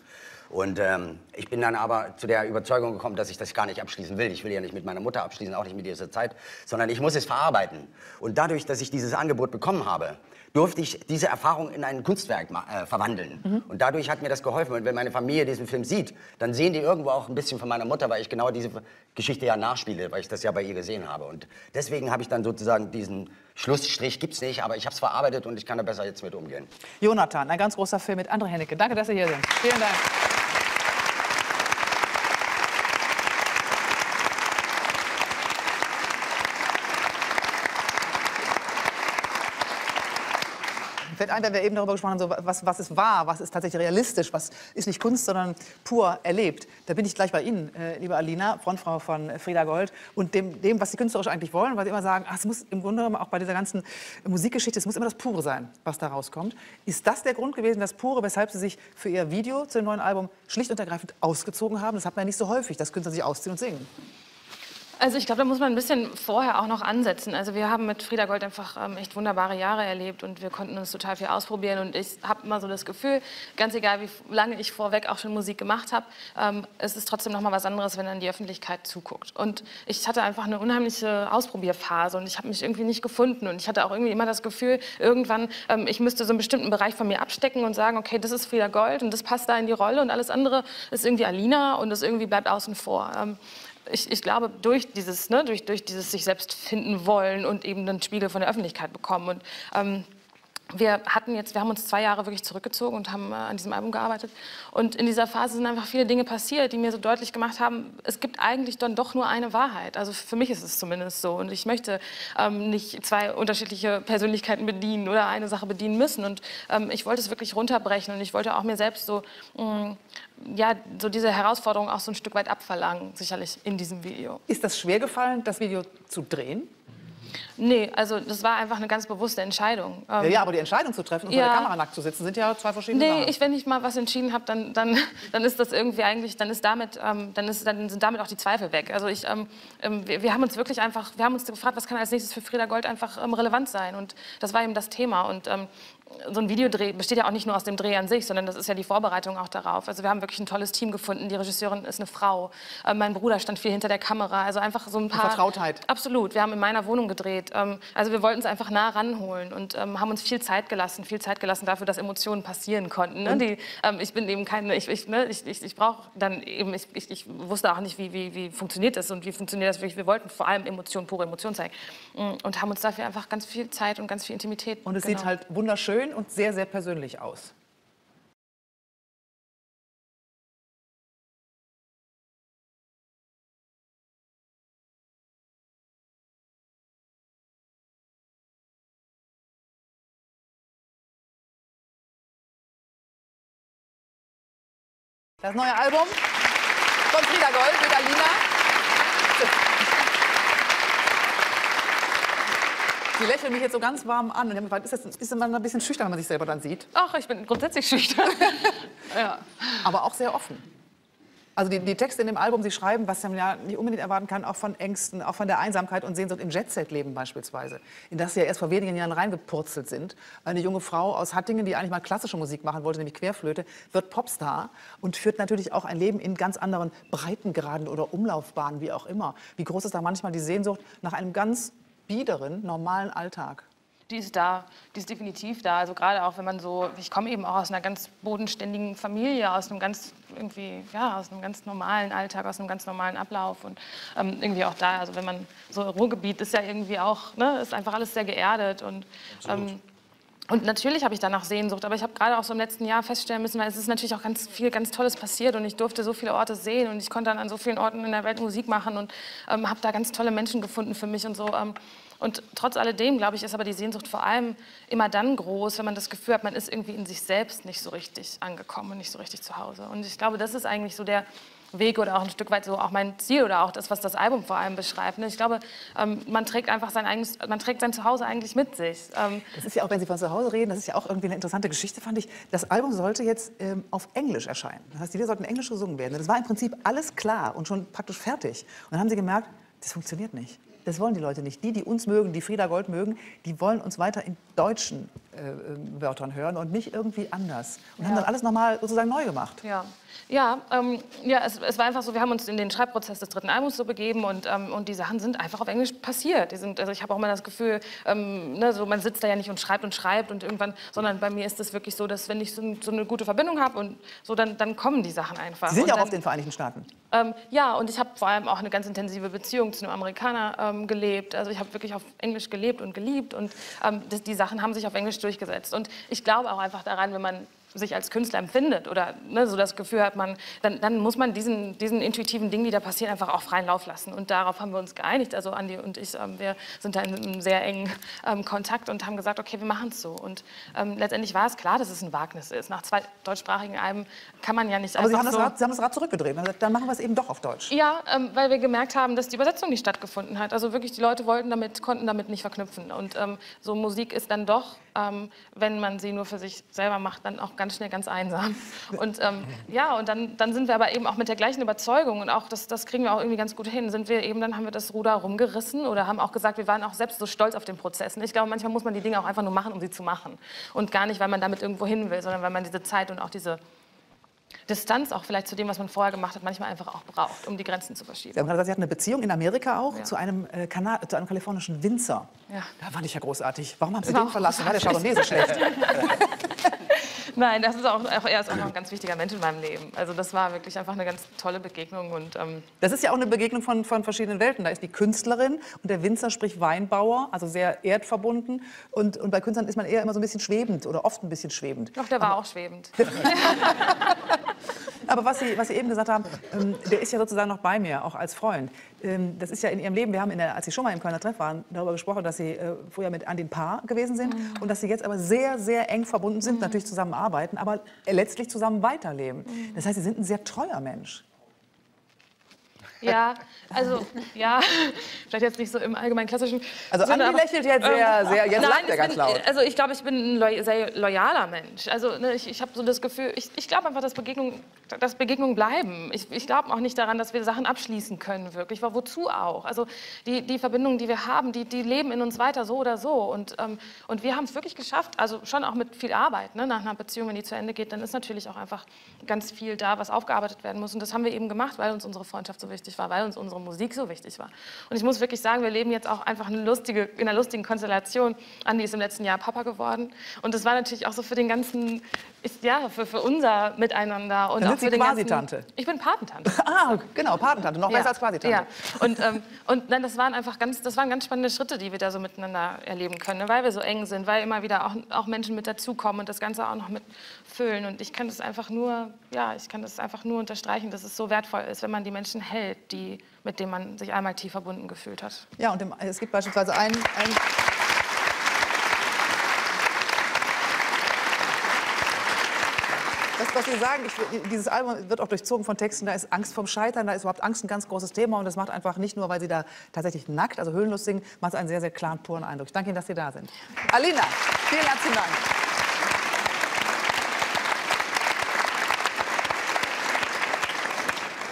Und ähm, ich bin dann aber zu der Überzeugung gekommen, dass ich das gar nicht abschließen will. Ich will ja nicht mit meiner Mutter abschließen, auch nicht mit dieser Zeit, sondern ich muss es verarbeiten. Und dadurch, dass ich dieses Angebot bekommen habe, durfte ich diese Erfahrung in ein Kunstwerk äh, verwandeln. Und dadurch hat mir das geholfen. Und wenn meine Familie diesen Film sieht, dann sehen die irgendwo auch ein bisschen von meiner Mutter, weil ich genau diese Geschichte ja nachspiele, weil ich das ja bei ihr gesehen habe. Und deswegen habe ich dann sozusagen diesen Schlussstrich, gibt's nicht, aber ich habe es verarbeitet und ich kann da besser jetzt mit umgehen. Jonathan, ein ganz großer Film mit André Hennecke. Danke, dass Sie hier sind. Vielen Dank. Fällt ein, wenn wir eben darüber gesprochen haben, so was, was ist wahr, was ist tatsächlich realistisch, was ist nicht Kunst, sondern pur erlebt. Da bin ich gleich bei Ihnen, äh, liebe Alina, Frontfrau von Frieda Gold, und dem, dem, was Sie künstlerisch eigentlich wollen, weil Sie immer sagen, ach, es muss im Grunde genommen auch bei dieser ganzen Musikgeschichte, es muss immer das Pure sein, was da rauskommt. Ist das der Grund gewesen, das Pure, weshalb Sie sich für Ihr Video zu dem neuen Album schlicht und ergreifend ausgezogen haben? Das hat man ja nicht so häufig, dass Künstler sich ausziehen und singen. Also ich glaube, da muss man ein bisschen vorher auch noch ansetzen. Also wir haben mit Frieda Gold einfach ähm, echt wunderbare Jahre erlebt und wir konnten uns total viel ausprobieren. Und ich habe immer so das Gefühl, ganz egal wie lange ich vorweg auch schon Musik gemacht habe, ähm, es ist trotzdem noch mal was anderes, wenn dann die Öffentlichkeit zuguckt. Und ich hatte einfach eine unheimliche Ausprobierphase und ich habe mich irgendwie nicht gefunden. Und ich hatte auch irgendwie immer das Gefühl, irgendwann, ähm, ich müsste so einen bestimmten Bereich von mir abstecken und sagen, okay, das ist Frieda Gold und das passt da in die Rolle und alles andere ist irgendwie Alina und das irgendwie bleibt außen vor. Ich, ich glaube, durch dieses, ne, durch, durch dieses sich selbst finden wollen und eben einen Spiegel von der Öffentlichkeit bekommen. Und ähm, wir hatten jetzt, wir haben uns zwei Jahre wirklich zurückgezogen und haben äh, an diesem Album gearbeitet. Und in dieser Phase sind einfach viele Dinge passiert, die mir so deutlich gemacht haben, es gibt eigentlich dann doch nur eine Wahrheit. Also für mich ist es zumindest so. Und ich möchte ähm, nicht zwei unterschiedliche Persönlichkeiten bedienen oder eine Sache bedienen müssen. Und ähm, ich wollte es wirklich runterbrechen und ich wollte auch mir selbst so, mh, ja, so diese Herausforderung auch so ein Stück weit abverlangen, sicherlich in diesem Video. Ist das schwer gefallen, das Video zu drehen? Nee, also das war einfach eine ganz bewusste Entscheidung. Ja, Ähm, ja, aber die Entscheidung zu treffen und vor Ja. der Kamera nackt zu sitzen, sind ja zwei verschiedene Nee, Sachen. ich, wenn ich mal was entschieden habe, dann, dann, *laughs* dann ist das irgendwie eigentlich, dann ist damit, ähm, dann, ist, dann sind damit auch die Zweifel weg. Also ich, ähm, ähm, wir, wir haben uns wirklich einfach, wir haben uns gefragt, was kann als nächstes für Frieda Gold einfach ähm, relevant sein und das war eben das Thema und ähm, so ein Videodreh besteht ja auch nicht nur aus dem Dreh an sich, sondern das ist ja die Vorbereitung auch darauf. Also wir haben wirklich ein tolles Team gefunden. Die Regisseurin ist eine Frau. Äh, mein Bruder stand viel hinter der Kamera. Also einfach so ein paar... Vertrautheit. Absolut. Wir haben in meiner Wohnung gedreht. Ähm, also wir wollten es einfach nah ranholen und ähm, haben uns viel Zeit gelassen, viel Zeit gelassen dafür, dass Emotionen passieren konnten. Ne? Die, ähm, ich bin eben keine, ich, ich, ne, ich, ich, ich brauche dann eben, ich, ich, ich wusste auch nicht, wie, wie, wie funktioniert das und wie funktioniert das wirklich. Wir wollten vor allem Emotionen, pure Emotionen zeigen Mm, und haben uns dafür einfach ganz viel Zeit und ganz viel Intimität. Und es genau. sieht halt wunderschön und sehr, sehr persönlich aus. Das neue Album von Frieda Gold mit Alina. Sie lächeln mich jetzt so ganz warm an. Und ich gefragt, ist, das, ist man ein bisschen schüchtern, wenn man sich selber dann sieht? Ach, ich bin grundsätzlich schüchtern. *laughs* ja. aber auch sehr offen. Also die, die Texte in dem Album, sie schreiben, was man ja nicht unbedingt erwarten kann, auch von Ängsten, auch von der Einsamkeit und Sehnsucht im Jet-Set-Leben beispielsweise, in das sie ja erst vor wenigen Jahren reingepurzelt sind. Eine junge Frau aus Hattingen, die eigentlich mal klassische Musik machen wollte, nämlich Querflöte, wird Popstar und führt natürlich auch ein Leben in ganz anderen Breitengraden oder Umlaufbahnen, wie auch immer. Wie groß ist da manchmal die Sehnsucht nach einem ganz biederen, normalen Alltag? Die ist da, die ist definitiv da. Also gerade auch wenn man so, ich komme eben auch aus einer ganz bodenständigen Familie, aus einem ganz irgendwie, ja, aus einem ganz normalen Alltag, aus einem ganz normalen Ablauf und ähm, irgendwie auch da. Also wenn man so Ruhrgebiet ist ja irgendwie auch, ne, ist einfach alles sehr geerdet und ähm, und natürlich habe ich danach Sehnsucht, aber ich habe gerade auch so im letzten Jahr feststellen müssen, weil es ist natürlich auch ganz viel, ganz Tolles passiert und ich durfte so viele Orte sehen und ich konnte dann an so vielen Orten in der Welt Musik machen und ähm, habe da ganz tolle Menschen gefunden für mich und so. Ähm, und trotz alledem, glaube ich, ist aber die Sehnsucht vor allem immer dann groß, wenn man das Gefühl hat, man ist irgendwie in sich selbst nicht so richtig angekommen und nicht so richtig zu Hause. Und ich glaube, das ist eigentlich so der Weg oder auch ein Stück weit so auch mein Ziel oder auch das, was das Album vor allem beschreibt. ne? Ich glaube, ähm, man trägt einfach sein eigenes, man trägt sein Zuhause eigentlich mit sich. Ähm, Das ist ja auch, wenn Sie von zu Hause reden, das ist ja auch irgendwie eine interessante Geschichte, fand ich. Das Album sollte jetzt ähm, auf Englisch erscheinen. Das heißt, die Lieder sollten englisch gesungen werden. Das war im Prinzip alles klar und schon praktisch fertig. Und dann haben Sie gemerkt, das funktioniert nicht. Das wollen die Leute nicht. Die, die uns mögen, die Frieda Gold mögen, die wollen uns weiter in deutschen Wörtern hören und nicht irgendwie anders. Und haben dann alles nochmal sozusagen neu gemacht. Ja, ja, ähm, ja es, es, war einfach so, wir haben uns in den Schreibprozess des dritten Albums so begeben und, ähm, und die Sachen sind einfach auf Englisch passiert. Die sind, also ich habe auch immer das Gefühl, ähm, ne, so, man sitzt da ja nicht und schreibt und schreibt und irgendwann, sondern bei mir ist es wirklich so, dass wenn ich so, so, eine gute Verbindung habe und so, dann, dann kommen die Sachen einfach. Sie sind ja auch auf den Vereinigten Staaten. Ähm, ja, und ich habe vor allem auch eine ganz intensive Beziehung zu einem Amerikaner ähm, gelebt. Also ich habe wirklich auf Englisch gelebt und geliebt und ähm, das, die Sachen haben sich auf Englisch durchgesetzt. Und ich glaube auch einfach daran, wenn man sich als Künstler empfindet oder ne, so das Gefühl hat, man, dann, dann muss man diesen, diesen intuitiven Dingen, die da passieren, einfach auch freien Lauf lassen. Und darauf haben wir uns geeinigt. Also Andi und ich, ähm, wir sind da in einem sehr engen ähm, Kontakt und haben gesagt, okay, wir machen es so. Und ähm, letztendlich war es klar, dass es ein Wagnis ist. Nach zwei deutschsprachigen Alben kann man ja nicht Aber Sie haben, so das Rad, Sie haben das Rad zurückgedreht. Dann machen wir es eben doch auf Deutsch. Ja, ähm, weil wir gemerkt haben, dass die Übersetzung nicht stattgefunden hat. Also wirklich, die Leute wollten damit, konnten damit nicht verknüpfen. Und ähm, so Musik ist dann doch, ähm, wenn man sie nur für sich selber macht, dann auch ganz schnell ganz einsam. Und ähm, ja, und dann, dann sind wir aber eben auch mit der gleichen Überzeugung und auch das, das kriegen wir auch irgendwie ganz gut hin, sind wir eben, dann haben wir das Ruder rumgerissen oder haben auch gesagt, wir waren auch selbst so stolz auf den Prozess. Und ich glaube, manchmal muss man die Dinge auch einfach nur machen, um sie zu machen. Und gar nicht, weil man damit irgendwo hin will, sondern weil man diese Zeit und auch diese Distanz auch vielleicht zu dem, was man vorher gemacht hat, manchmal einfach auch braucht, um die Grenzen zu verschieben. Sie haben gerade gesagt, Sie hatten eine Beziehung in Amerika auch ja. zu, einem, äh, zu einem kalifornischen Winzer. Ja. Da fand ich ja großartig. Warum haben Sie den verlassen? War der *laughs* Chardonnay so schlecht? *laughs* Nein, das ist auch, auch, er ist auch noch ein ganz wichtiger Mensch in meinem Leben. Also das war wirklich einfach eine ganz tolle Begegnung. Und, ähm das ist ja auch eine Begegnung von, von verschiedenen Welten. Da ist die Künstlerin und der Winzer, sprich Weinbauer, also sehr erdverbunden. Und, und bei Künstlern ist man eher immer so ein bisschen schwebend oder oft ein bisschen schwebend. Doch, der war Aber auch schwebend. *laughs* *laughs* Aber was Sie, was Sie eben gesagt haben, ähm, der ist ja sozusagen noch bei mir, auch als Freund. Ähm, das ist ja in Ihrem Leben, wir haben, der, als Sie schon mal im Kölner Treff waren, darüber gesprochen, dass Sie äh, vorher mit Andin Paar gewesen sind mhm. und dass Sie jetzt aber sehr, sehr eng verbunden sind, mhm. natürlich zusammen arbeiten, aber letztlich zusammen weiterleben. Mhm. Das heißt, Sie sind ein sehr treuer Mensch. Ja, also ja, vielleicht jetzt nicht so im allgemeinen klassischen. Also Sinne, Andi lächelt jetzt sehr, ähm, sehr, jetzt nein, lacht er ganz bin, laut. Also ich glaube, ich bin ein sehr loyaler Mensch. Also ne, ich, ich habe so das Gefühl, ich, ich glaube einfach, dass Begegnungen, dass Begegnungen bleiben. Ich, ich glaube auch nicht daran, dass wir Sachen abschließen können, wirklich. Aber wozu auch? Also die, die Verbindungen, die wir haben, die, die leben in uns weiter, so oder so. Und, ähm, und wir haben es wirklich geschafft, also schon auch mit viel Arbeit, ne, nach einer Beziehung, wenn die zu Ende geht, dann ist natürlich auch einfach ganz viel da, was aufgearbeitet werden muss. Und das haben wir eben gemacht, weil uns unsere Freundschaft so wichtig war, weil uns unsere Musik so wichtig war. Und ich muss wirklich sagen, wir leben jetzt auch einfach eine lustige, in einer lustigen Konstellation. Andi ist im letzten Jahr Papa geworden. Und das war natürlich auch so für den ganzen, ja, für, für unser Miteinander. Und Dann auch sind Sie Quasi-Tante. Ich bin Patentante. *laughs* ah, genau, Patentante, noch ja. besser als Quasi-Tante. Ja. Und, ähm, und nein, das waren einfach ganz, das waren ganz spannende Schritte, die wir da so miteinander erleben können, ne? weil wir so eng sind, weil immer wieder auch, auch Menschen mit dazukommen und das Ganze auch noch mit füllen. Und ich kann das einfach nur, ja, ich kann das einfach nur unterstreichen, dass es so wertvoll ist, wenn man die Menschen hält, die, mit denen man sich einmal tief verbunden gefühlt hat. Ja, und es gibt beispielsweise einen, einen Das, was Sie sagen, ich, dieses Album wird auch durchzogen von Texten, da ist Angst vom Scheitern, da ist überhaupt Angst ein ganz großes Thema und das macht einfach nicht nur, weil Sie da tatsächlich nackt, also höhlenlos singen, macht es einen sehr, sehr klaren, puren Eindruck. Ich danke Ihnen, dass Sie da sind. Alina, vielen herzlichen Dank.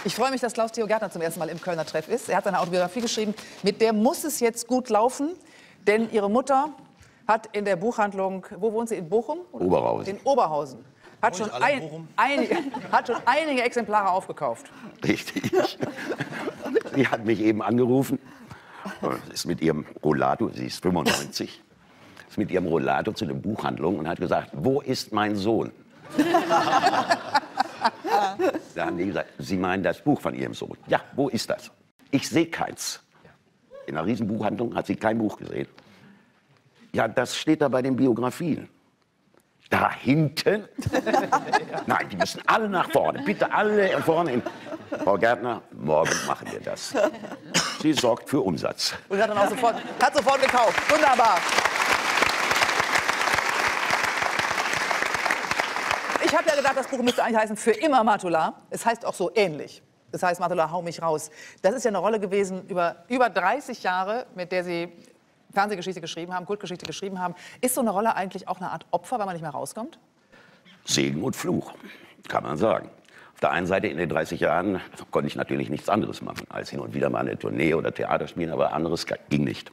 Ich freue mich, dass Klaus Theo Gärtner zum ersten Mal im Kölner Treff ist. Er hat seine Autobiografie geschrieben. Mit der muss es jetzt gut laufen, denn ihre Mutter hat in der Buchhandlung, wo wohnt sie, in Bochum? Oberhausen. In Oberhausen. Hat schon, ein, einige, *laughs* hat schon einige Exemplare aufgekauft. Richtig. Sie hat mich eben angerufen, ist mit ihrem Rollator, sie ist 95, ist mit ihrem Rollator zu der Buchhandlung und hat gesagt, wo ist mein Sohn? *laughs* da haben die gesagt, Sie meinen das Buch von Ihrem Sohn. Ja, wo ist das? Ich sehe keins. In einer Riesenbuchhandlung hat sie kein Buch gesehen. Ja, das steht da bei den Biografien. Da hinten? Nein, die müssen alle nach vorne. Bitte alle vorne. Hin. Frau Gärtner, morgen machen wir das. Sie sorgt für Umsatz. Und hat dann auch sofort, hat sofort gekauft. Wunderbar. Ich habe ja gedacht, das Buch müsste eigentlich heißen Für immer Matula. Es heißt auch so ähnlich. Das heißt, Matula, hau mich raus. Das ist ja eine Rolle gewesen über über 30 Jahre, mit der Sie Fernsehgeschichte geschrieben haben, Kultgeschichte geschrieben haben. Ist so eine Rolle eigentlich auch eine Art Opfer, weil man nicht mehr rauskommt? Segen und Fluch, kann man sagen. Auf der einen Seite in den 30 Jahren konnte ich natürlich nichts anderes machen, als hin und wieder mal eine Tournee oder Theater spielen, aber anderes ging nicht.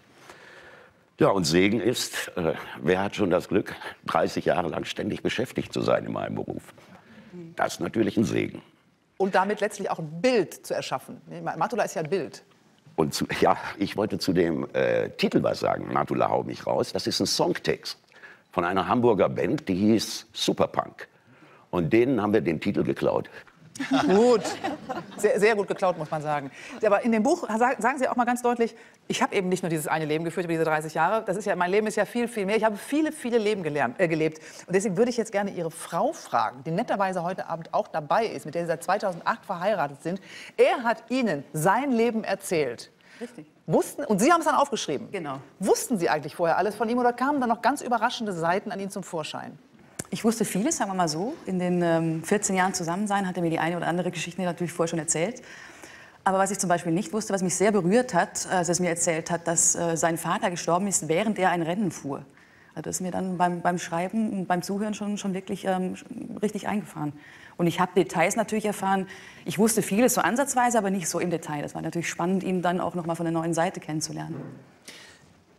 Ja, und Segen ist, äh, wer hat schon das Glück, 30 Jahre lang ständig beschäftigt zu sein in meinem Beruf? Das ist natürlich ein Segen. Und damit letztlich auch ein Bild zu erschaffen. Matula ist ja ein Bild. Und zu, ja, ich wollte zu dem äh, Titel was sagen, Matula hau mich raus. Das ist ein Songtext von einer Hamburger Band, die hieß Superpunk. Und denen haben wir den Titel geklaut. Gut, sehr, sehr, gut geklaut, muss man sagen. Aber in dem Buch sagen Sie auch mal ganz deutlich, ich habe eben nicht nur dieses eine Leben geführt über diese 30 Jahre. Das ist ja, mein Leben ist ja viel, viel mehr. Ich habe viele, viele Leben gelernt, äh, gelebt. Und deswegen würde ich jetzt gerne Ihre Frau fragen, die netterweise heute Abend auch dabei ist, mit der Sie seit 2008 verheiratet sind. Er hat Ihnen sein Leben erzählt. Richtig. Wussten, und Sie haben es dann aufgeschrieben. Genau. Wussten Sie eigentlich vorher alles von ihm oder kamen dann noch ganz überraschende Seiten an ihn zum Vorschein? Ich wusste vieles, sagen wir mal so. In den ähm, 14 Jahren Zusammensein hat er mir die eine oder andere Geschichte natürlich vorher schon erzählt. Aber was ich zum Beispiel nicht wusste, was mich sehr berührt hat, als er es mir erzählt hat, dass äh, sein Vater gestorben ist, während er ein Rennen fuhr. Also das ist mir dann beim, beim Schreiben und beim Zuhören schon, schon wirklich ähm, richtig eingefahren. Und ich habe Details natürlich erfahren. Ich wusste vieles so ansatzweise, aber nicht so im Detail. Das war natürlich spannend, ihn dann auch noch mal von der neuen Seite kennenzulernen.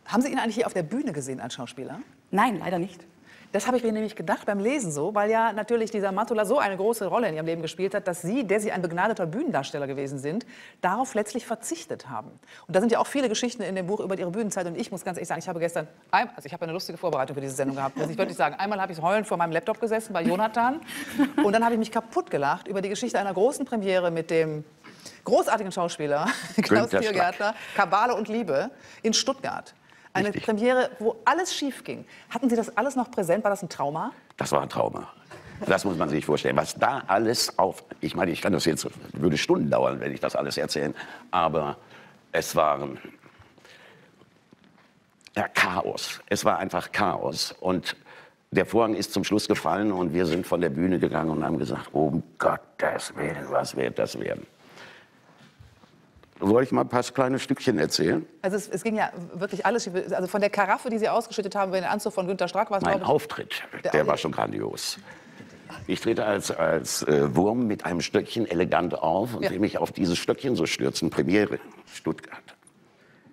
Haben Sie ihn eigentlich hier auf der Bühne gesehen als Schauspieler? Nein, leider nicht. Das habe ich mir nämlich gedacht beim Lesen so, weil ja natürlich dieser Matula so eine große Rolle in ihrem Leben gespielt hat, dass Sie, der Sie ein begnadeter Bühnendarsteller gewesen sind, darauf letztlich verzichtet haben. Und da sind ja auch viele Geschichten in dem Buch über Ihre Bühnenzeit. Und ich muss ganz ehrlich sagen, ich habe gestern, also ich habe eine lustige Vorbereitung für diese Sendung gehabt, muss ich wirklich sagen. Einmal habe ich heulend vor meinem Laptop gesessen bei Jonathan und dann habe ich mich kaputt gelacht über die Geschichte einer großen Premiere mit dem großartigen Schauspieler *laughs* Klaus Tiergärtner, Kabale und Liebe in Stuttgart. Eine Richtig. Premiere, wo alles schief ging. Hatten Sie das alles noch präsent? War das ein Trauma? Das war ein Trauma. Das muss man sich vorstellen, was da alles auf. Ich meine, ich kann das jetzt, würde Stunden dauern, wenn ich das alles erzählen. Aber es waren ja, Chaos. Es war einfach Chaos. Und der Vorhang ist zum Schluss gefallen und wir sind von der Bühne gegangen und haben gesagt, um Gottes Willen, was wird das werden? Soll ich mal ein paar kleine Stückchen erzählen? Also es, es, ging ja wirklich alles, also von der Karaffe, die Sie ausgeschüttet haben, über den Anzug von Günter Strack war es, Mein Auftritt, der, der war schon grandios. Ich trete als, als äh, Wurm mit einem Stöckchen elegant auf und ja. will mich auf dieses Stöckchen so stürzen. Premiere, Stuttgart.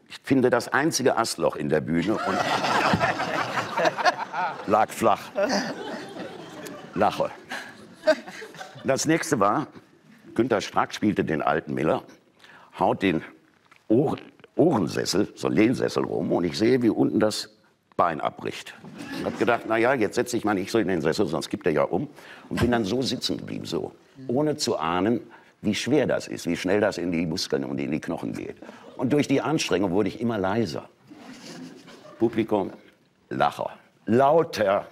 Ich finde das einzige Astloch in der Bühne und *laughs* lag flach. Lache. Das nächste war, Günter Strack spielte den alten Miller haut den Ohren, Ohrensessel, so ein Lehnsessel rum und ich sehe, wie unten das Bein abbricht. Ich habe gedacht, na ja, jetzt setze ich mal nicht so in den Sessel, sonst kippt er ja um. Und bin dann so sitzen geblieben, so. Ohne zu ahnen, wie schwer das ist, wie schnell das in die Muskeln und in die Knochen geht. Und durch die Anstrengung wurde ich immer leiser. Publikum, Lacher. Lauter.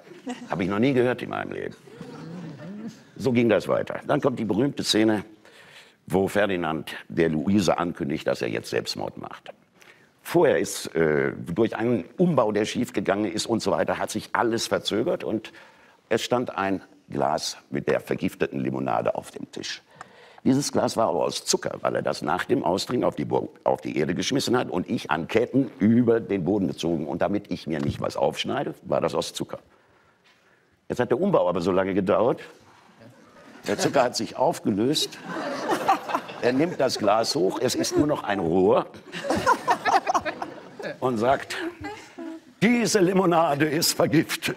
Habe ich noch nie gehört in meinem Leben. So ging das weiter. Dann kommt die berühmte Szene, wo Ferdinand der Luise ankündigt, dass er jetzt Selbstmord macht. Vorher ist äh, durch einen Umbau, der schiefgegangen ist und so weiter, hat sich alles verzögert und es stand ein Glas mit der vergifteten Limonade auf dem Tisch. Dieses Glas war aber aus Zucker, weil er das nach dem Austrinken auf die, auf die Erde geschmissen hat und ich an Ketten über den Boden gezogen. Und damit ich mir nicht was aufschneide, war das aus Zucker. Jetzt hat der Umbau aber so lange gedauert. Der Zucker hat sich aufgelöst er nimmt das Glas hoch, es ist nur noch ein Rohr und sagt, diese Limonade ist vergiftet.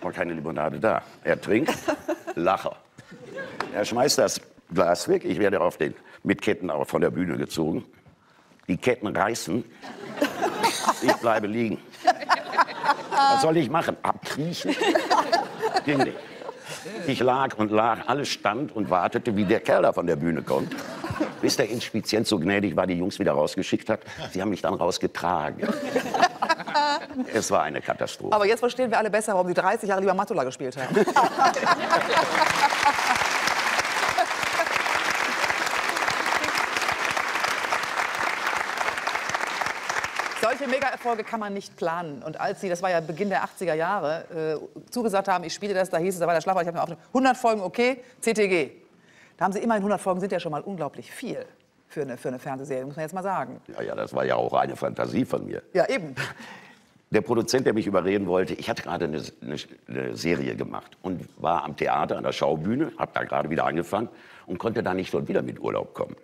War keine Limonade da. Er trinkt, Lacher. Er schmeißt das Glas weg. Ich werde auf den, mit Ketten auch von der Bühne gezogen. Die Ketten reißen. Ich bleibe liegen. Was soll ich machen? Abkriechen? Ging nicht. Ich lag und lag, alles stand und wartete, wie der Kerl da von der Bühne kommt. Bis der Inspizient so gnädig war, die Jungs wieder rausgeschickt hat. Sie haben mich dann rausgetragen. *laughs* es war eine Katastrophe. Aber jetzt verstehen wir alle besser, warum Sie 30 Jahre lieber Matula gespielt haben. *laughs* Mega-Erfolge kann man nicht planen. Und als Sie, das war ja Beginn der 80er Jahre, äh, zugesagt haben, ich spiele das, da hieß es, da war der Schlagwort, ich habe mir aufgenommen, 100 Folgen, okay, CTG. Da haben Sie immerhin 100 Folgen, sind ja schon mal unglaublich viel für eine, für eine Fernsehserie, muss man jetzt mal sagen. Ja, ja, das war ja auch eine Fantasie von mir. Ja, eben. Der Produzent, der mich überreden wollte, ich hatte gerade eine, eine, eine Serie gemacht und war am Theater, an der Schaubühne, habe da gerade wieder angefangen und konnte da nicht dort wieder mit Urlaub kommen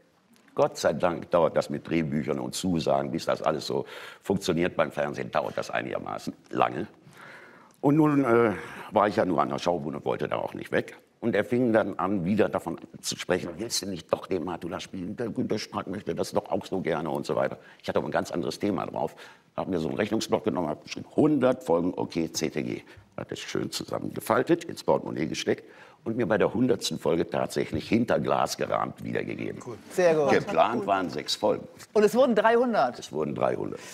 Gott sei Dank dauert das mit Drehbüchern und Zusagen, bis das alles so funktioniert beim Fernsehen, dauert das einigermaßen lange. Und nun äh, war ich ja nur an der Schaubühne und wollte da auch nicht weg. Und er fing dann an, wieder davon zu sprechen, willst du nicht doch den Matula spielen? Der Günter Strack möchte das doch auch so gerne und so weiter. Ich hatte aber ein ganz anderes Thema drauf. Habe mir so einen Rechnungsblock genommen, habe geschrieben, 100 Folgen, okay, CTG. Hat das schön zusammengefaltet, ins Portemonnaie gesteckt und mir bei der 100. Folge tatsächlich hinter Glas gerahmt wiedergegeben. Cool. Sehr gut. Geplant waren sechs Folgen. Und es wurden 300. Es wurden 300. Jetzt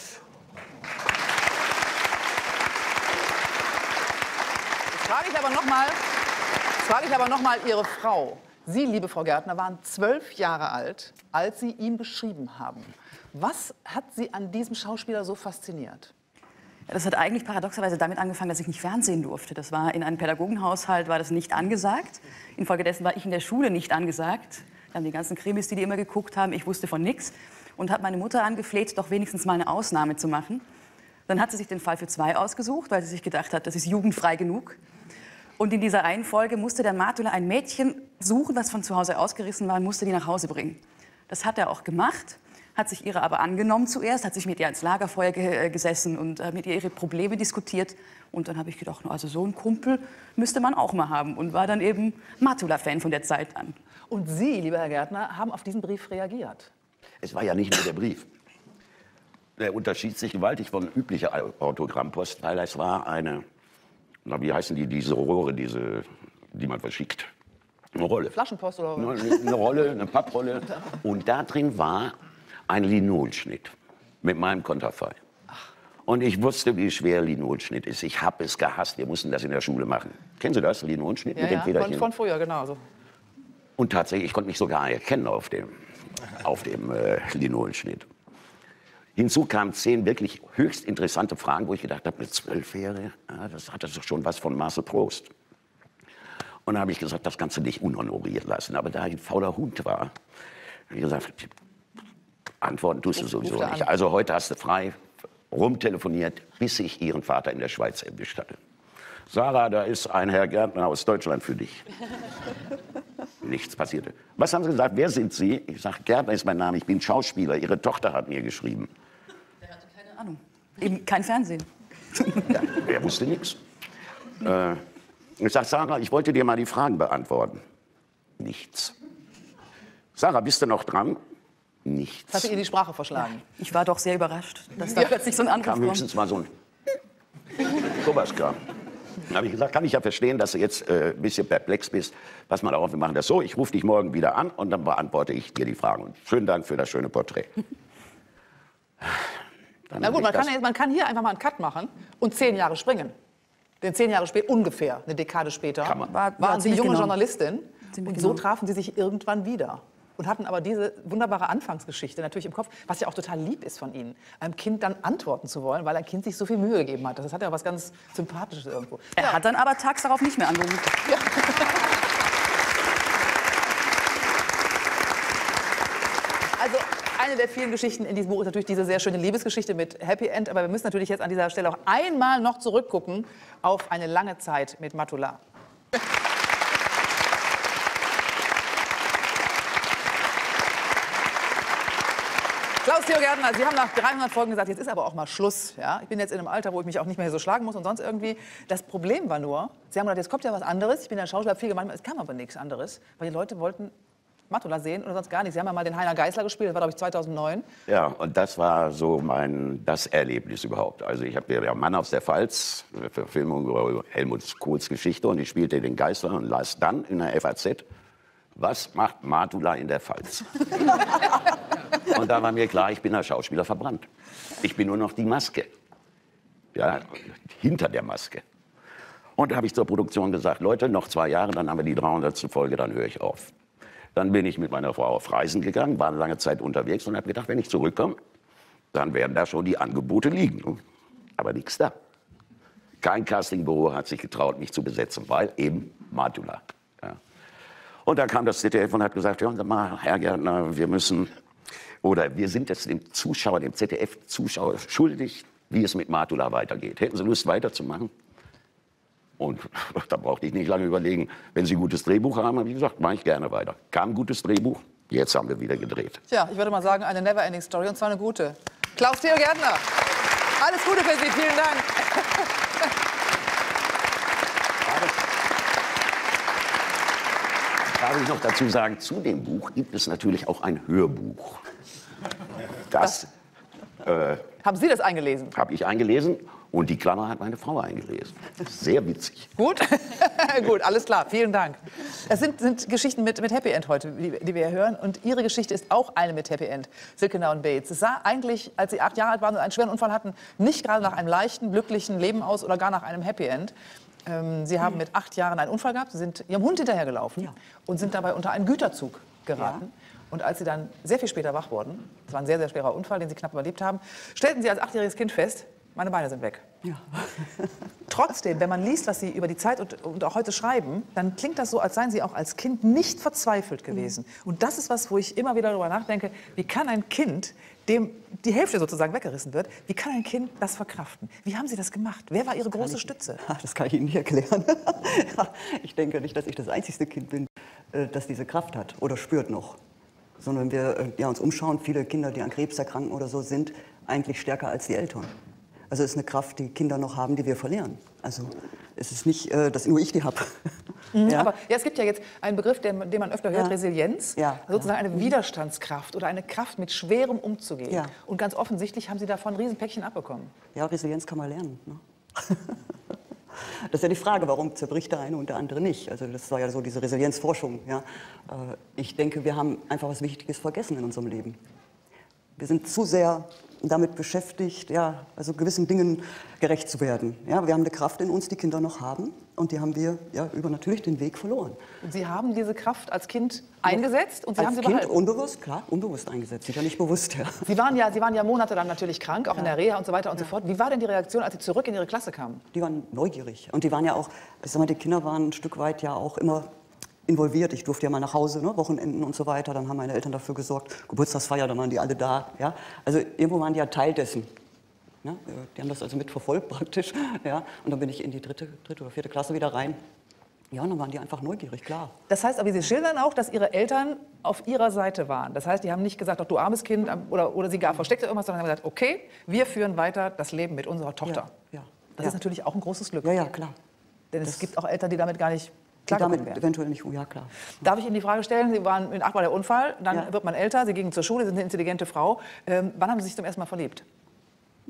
frage ich aber noch mal, jetzt frage ich aber noch mal Ihre Frau. Sie, liebe Frau Gärtner, waren zwölf Jahre alt, als Sie ihn beschrieben haben. Was hat Sie an diesem Schauspieler so fasziniert? Das hat eigentlich paradoxerweise damit angefangen, dass ich nicht Fernsehen durfte. Das war in einem Pädagogenhaushalt war das nicht angesagt. Infolgedessen war ich in der Schule nicht angesagt. Da haben die ganzen Krimis, die die immer geguckt haben, ich wusste von nichts und habe meine Mutter angefleht, doch wenigstens mal eine Ausnahme zu machen. Dann hat sie sich den Fall für zwei ausgesucht, weil sie sich gedacht hat, das ist jugendfrei genug. Und in dieser einen Folge musste der Matula ein Mädchen suchen, was von zu Hause ausgerissen war, und musste die nach Hause bringen. Das hat er auch gemacht, hat sich ihrer aber angenommen zuerst, hat sich mit ihr ans Lagerfeuer ge äh, gesessen und äh, mit ihr ihre Probleme diskutiert. Und dann habe ich gedacht, also so einen Kumpel müsste man auch mal haben und war dann eben Matula-Fan von der Zeit an. Und Sie, lieber Herr Gärtner, haben auf diesen Brief reagiert. Es war ja nicht nur der Brief. Der unterschied sich gewaltig von üblicher Autogrammpost, weil es war eine, na, wie heißen die, diese Rohre, diese, die man verschickt? Eine Rolle. Flaschenpost oder Eine, eine Rolle, eine Papprolle. Und da drin war ein Linolschnitt mit meinem Konterfei. Und ich wusste, wie schwer Linolschnitt ist. Ich habe es gehasst. Wir mussten das in der Schule machen. Kennen Sie das, Linolschnitt Ja, mit dem ja, von, Federchen? von früher, genau. So. Und tatsächlich, ich konnte mich sogar erkennen auf dem, auf dem äh, Linolenschnitt. Hinzu kamen zehn wirklich höchst interessante Fragen, wo ich gedacht habe, eine Zwölfjährige, ja, das hat doch schon was von Marcel Prost. Und dann habe ich gesagt, das kannst du nicht unhonoriert lassen. Aber da ich ein fauler Hund war, habe ich gesagt, antworten tust du sowieso er nicht. an. Also heute hast du frei rumtelefoniert, bis ich ihren Vater in der Schweiz erwischt hatte. Sarah, da ist ein Herr Gärtner aus Deutschland für dich. *laughs* Nichts passierte. Was haben Sie gesagt? Wer sind Sie? Ich sage, Gärtner ist mein Name, ich bin Schauspieler. Ihre Tochter hat mir geschrieben. Keine Ahnung. Eben kein Fernsehen. *laughs* Ja, er wusste nichts. Äh, ich sage, Sarah, ich wollte dir mal die Fragen beantworten. Nichts. Sarah, bist du noch dran? Das Nichts. hat ihr die Sprache verschlagen. Ich war doch sehr überrascht, dass da plötzlich so ein Anruf kam höchstens mal so ein sowas kam. Dann habe ich gesagt, kann ich ja verstehen, dass du jetzt äh, ein bisschen perplex bist. Pass mal auf, wir machen das so. Ich rufe dich morgen wieder an und dann beantworte ich dir die Fragen. Und schönen Dank für das schöne Porträt. Dann Na gut, man das- kann, ja- man kann hier einfach mal einen Cut machen und zehn Jahre springen. Denn zehn Jahre später, ungefähr eine Dekade später. War- war waren Sie junge genau. Journalistin. Und so trafen Sie sich irgendwann wieder. Und hatten aber diese wunderbare Anfangsgeschichte natürlich im Kopf, was ja auch total lieb ist von Ihnen, einem Kind dann antworten zu wollen, weil ein Kind sich so viel Mühe gegeben hat. Das hat ja was ganz Sympathisches irgendwo. Er hat dann aber tags darauf nicht mehr angerufen. *laughs* Also eine der vielen Geschichten in diesem Buch ist natürlich diese sehr schöne Liebesgeschichte mit Happy End. Aber wir müssen natürlich jetzt an dieser Stelle auch einmal noch zurückgucken auf eine lange Zeit mit Matula. *laughs* Klaus-Theo Gärtner, Sie haben nach 300 Folgen gesagt, jetzt ist aber auch mal Schluss. Ja? Ich bin jetzt in einem Alter, wo ich mich auch nicht mehr so schlagen muss und sonst irgendwie. Das Problem war nur, Sie haben gesagt, jetzt kommt ja was anderes. Ich bin ja Schauspieler, viel gemacht, es kam aber nichts anderes. Weil die Leute wollten Matula sehen oder sonst gar nichts. Sie haben ja mal den Heiner Geißler gespielt, das war, glaube ich, 2009. Ja, und das war so mein, das Erlebnis überhaupt. Also ich habe der Mann aus der Pfalz, eine Verfilmung über Helmut Kohls Geschichte und ich spielte den Geißler und las dann in der FAZ, was macht Matula in der Pfalz? *laughs* und da war mir klar, ich bin als Schauspieler verbrannt. Ich bin nur noch die Maske. Ja, hinter der Maske. Und da habe ich zur Produktion gesagt, Leute, noch zwei Jahre, dann haben wir die 300. Folge, dann höre ich auf. Dann bin ich mit meiner Frau auf Reisen gegangen, war eine lange Zeit unterwegs und habe gedacht, wenn ich zurückkomme, dann werden da schon die Angebote liegen. Aber nichts da. Kein Castingbüro hat sich getraut, mich zu besetzen, weil eben Matula. Ja. Und dann kam das ZDF und hat gesagt, Sie mal, Herr Gärtner, wir müssen, oder wir sind es dem Zuschauer, dem ZDF-Zuschauer schuldig, wie es mit Matula weitergeht. Hätten Sie Lust weiterzumachen? Und *laughs* da brauchte ich nicht lange überlegen. Wenn Sie ein gutes Drehbuch haben, habe ich gesagt, mache ich gerne weiter. Kam ein gutes Drehbuch, Jetzt haben wir wieder gedreht. Tja, ich würde mal sagen, eine Never-Ending Story und zwar eine gute. Klaus Theo Gärtner. Alles Gute für Sie, vielen Dank. *laughs* Darf ich noch dazu sagen, zu dem Buch gibt es natürlich auch ein Hörbuch. Das Haben Sie das eingelesen? habe ich eingelesen und die Klammer hat meine Frau eingelesen. Sehr witzig. Gut? *laughs* Gut, alles klar. Vielen Dank. Es sind, sind Geschichten mit, mit Happy End heute, die, die wir hören. Und Ihre Geschichte ist auch eine mit Happy End. Silke und Bates. Es sah eigentlich, als Sie acht Jahre alt waren und einen schweren Unfall hatten, nicht gerade nach einem leichten, glücklichen Leben aus oder gar nach einem Happy End. Ähm, Sie haben mit acht Jahren einen Unfall gehabt. Sie sind Ihrem Hund hinterhergelaufen und sind dabei unter einen Güterzug geraten. Und als Sie dann sehr viel später wach wurden, das war ein sehr, sehr schwerer Unfall, den Sie knapp überlebt haben, stellten Sie als achtjähriges Kind fest, meine Beine sind weg. Ja. *laughs* Trotzdem, wenn man liest, was Sie über die Zeit und, und auch heute schreiben, dann klingt das so, als seien Sie auch als Kind nicht verzweifelt gewesen. Und das ist was, wo ich immer wieder darüber nachdenke, wie kann ein Kind, dem die Hälfte sozusagen weggerissen wird, wie kann ein Kind das verkraften? Wie haben Sie das gemacht? Wer war Ihre große Stütze? *laughs* Ah, Das kann ich Ihnen nicht erklären. *laughs* ich denke nicht, dass ich das einzigste Kind bin, äh, das diese Kraft hat oder spürt noch. Sondern wir äh, ja, uns umschauen, viele Kinder, die an Krebs erkranken oder so, sind eigentlich stärker als die Eltern. Also es ist eine Kraft, die Kinder noch haben, die wir verlieren. Also es ist nicht, äh, dass nur ich die habe. *laughs* Ja. Aber ja, es gibt ja jetzt einen Begriff, den, den man öfter hört, Ja. Resilienz. Ja, Sozusagen eine Widerstandskraft oder eine Kraft, mit Schwerem umzugehen. Und ganz offensichtlich haben Sie davon ein Riesenpäckchen abbekommen. Ja, Resilienz kann man lernen. Ne? *laughs* Das ist ja die Frage, warum zerbricht der eine und der andere nicht? Also das war ja so diese Resilienzforschung. Ja? Äh, Ich denke, wir haben einfach was Wichtiges vergessen in unserem Leben. Wir sind zu sehr damit beschäftigt, ja, also gewissen Dingen gerecht zu werden. Ja, wir haben eine Kraft in uns, die Kinder noch haben, und die haben wir ja, über natürlich den Weg verloren. Und Sie haben diese Kraft als Kind eingesetzt und Sie Als haben sie Kind behalten. unbewusst, klar, unbewusst eingesetzt, sicher nicht bewusst. Ja. Sie waren, ja, Sie waren ja Monate dann natürlich krank, auch in der Reha und so weiter und so fort. Wie war denn die Reaktion, als Sie zurück in Ihre Klasse kamen? Die waren neugierig. Und die waren ja auch, ich sag mal, die Kinder waren ein Stück weit ja auch immer involviert. Ich durfte ja mal nach Hause, ne, Wochenenden und so weiter. Dann haben meine Eltern dafür gesorgt. Geburtstagsfeier, dann waren die alle da. Ja? Also irgendwo waren die ja Teil dessen. Ne? Die haben das also mitverfolgt *laughs* praktisch. Ja? Und dann bin ich in die dritte, dritte oder vierte Klasse wieder rein. Ja, und dann waren die einfach neugierig, klar. Das heißt aber, Sie schildern auch, dass Ihre Eltern auf Ihrer Seite waren. Das heißt, die haben nicht gesagt, ach, du armes Kind oder, oder sie gar versteckt irgendwas, sondern haben gesagt, okay, wir führen weiter das Leben mit unserer Tochter. Ja, ja. Das ja. ist natürlich auch ein großes Glück. Ja, ja, klar. Denn es gibt auch Eltern, die damit gar nicht Die damit eventuell nicht, oh, ja klar. Darf ich Ihnen die Frage stellen? Sie waren in acht Mal der Unfall, dann Ja. wird man älter, Sie gingen zur Schule, Sie sind eine intelligente Frau. Ähm, wann haben Sie sich zum ersten Mal verliebt?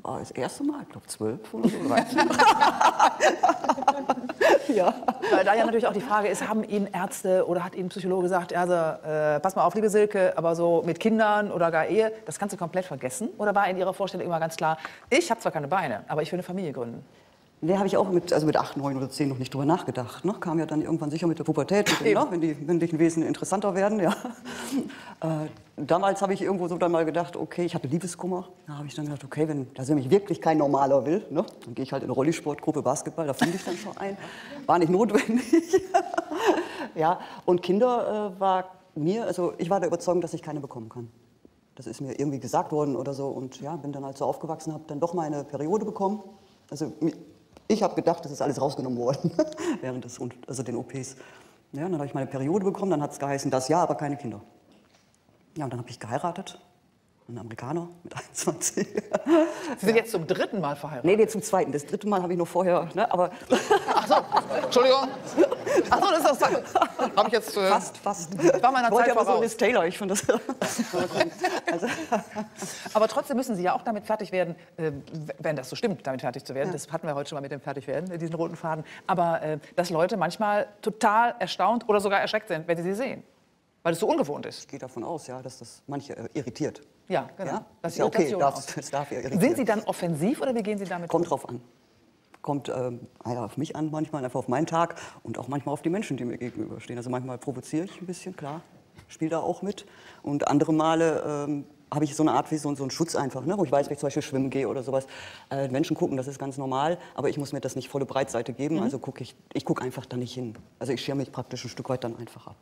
Das erste Mal, ich glaube zwölf oder so. 13. *laughs* ja. Weil da ja natürlich auch die Frage ist, haben Ihnen Ärzte oder hat Ihnen ein Psychologe gesagt, also, äh, pass mal auf, liebe Silke, aber so mit Kindern oder gar Ehe, das kannst du komplett vergessen? Oder war in Ihrer Vorstellung immer ganz klar, ich habe zwar keine Beine, aber ich will eine Familie gründen? Nee, habe ich auch mit, also mit acht, neun oder zehn noch nicht drüber nachgedacht. Ne? Kam ja dann irgendwann sicher mit der Pubertät, mit dem, ne? wenn die männlichen Wesen interessanter werden. Ja. *laughs* Äh, damals habe ich irgendwo so dann mal gedacht, okay, ich hatte Liebeskummer. Da habe ich dann gedacht, okay, wenn das nämlich wirklich kein Normaler will, ne? dann gehe ich halt in eine Rollisportgruppe Basketball, da finde ich dann schon ein. War nicht notwendig. *laughs* ja, und Kinder äh, war mir, also ich war der Überzeugung, dass ich keine bekommen kann. Das ist mir irgendwie gesagt worden oder so und ja, bin dann halt so aufgewachsen, habe dann doch mal eine Periode bekommen. Also ich habe gedacht, das ist alles rausgenommen worden *laughs* während des, also den OPs. Ja, dann habe ich meine Periode bekommen, dann hat es geheißen, das ja, aber keine Kinder. Ja, und dann habe ich geheiratet, einen Amerikaner mit *laughs* 21. Sie sind jetzt zum dritten Mal verheiratet. nee, nee, zum zweiten. Das dritte Mal habe ich noch vorher, ne, aber *laughs* Ach so, Entschuldigung. Ach so, das ist das. Habe ich jetzt. Äh, fast, fast. Ich war meiner Ich Zeit aber so. Liz Taylor, ich finde das. *laughs* also, Aber trotzdem müssen Sie ja auch damit fertig werden, äh, wenn das so stimmt, damit fertig zu werden. Das hatten wir heute schon mal mit dem Fertigwerden, diesen roten Faden. Aber äh, dass Leute manchmal total erstaunt oder sogar erschreckt sind, wenn sie sie sehen. Weil es so ungewohnt ist. ich gehe davon aus, ja, dass das manche äh, irritiert. Ja, genau. Ja? Das Ist ja okay, darf, es darf ja irritieren. Sind Sie dann offensiv oder wie gehen Sie damit Kommt um? drauf an. Kommt ähm, auf mich an manchmal, einfach auf meinen Tag und auch manchmal auf die Menschen, die mir gegenüberstehen. Also manchmal provoziere ich ein bisschen, klar, spiele da auch mit. Und andere Male ähm, habe ich so eine Art wie so, so einen Schutz einfach, ne? wo ich weiß, wenn ich zum Beispiel schwimmen gehe oder sowas. Äh, Menschen gucken, das ist ganz normal, aber ich muss mir das nicht volle Breitseite geben, also gucke ich, ich gucke einfach da nicht hin. Also ich schere mich praktisch ein Stück weit dann einfach ab.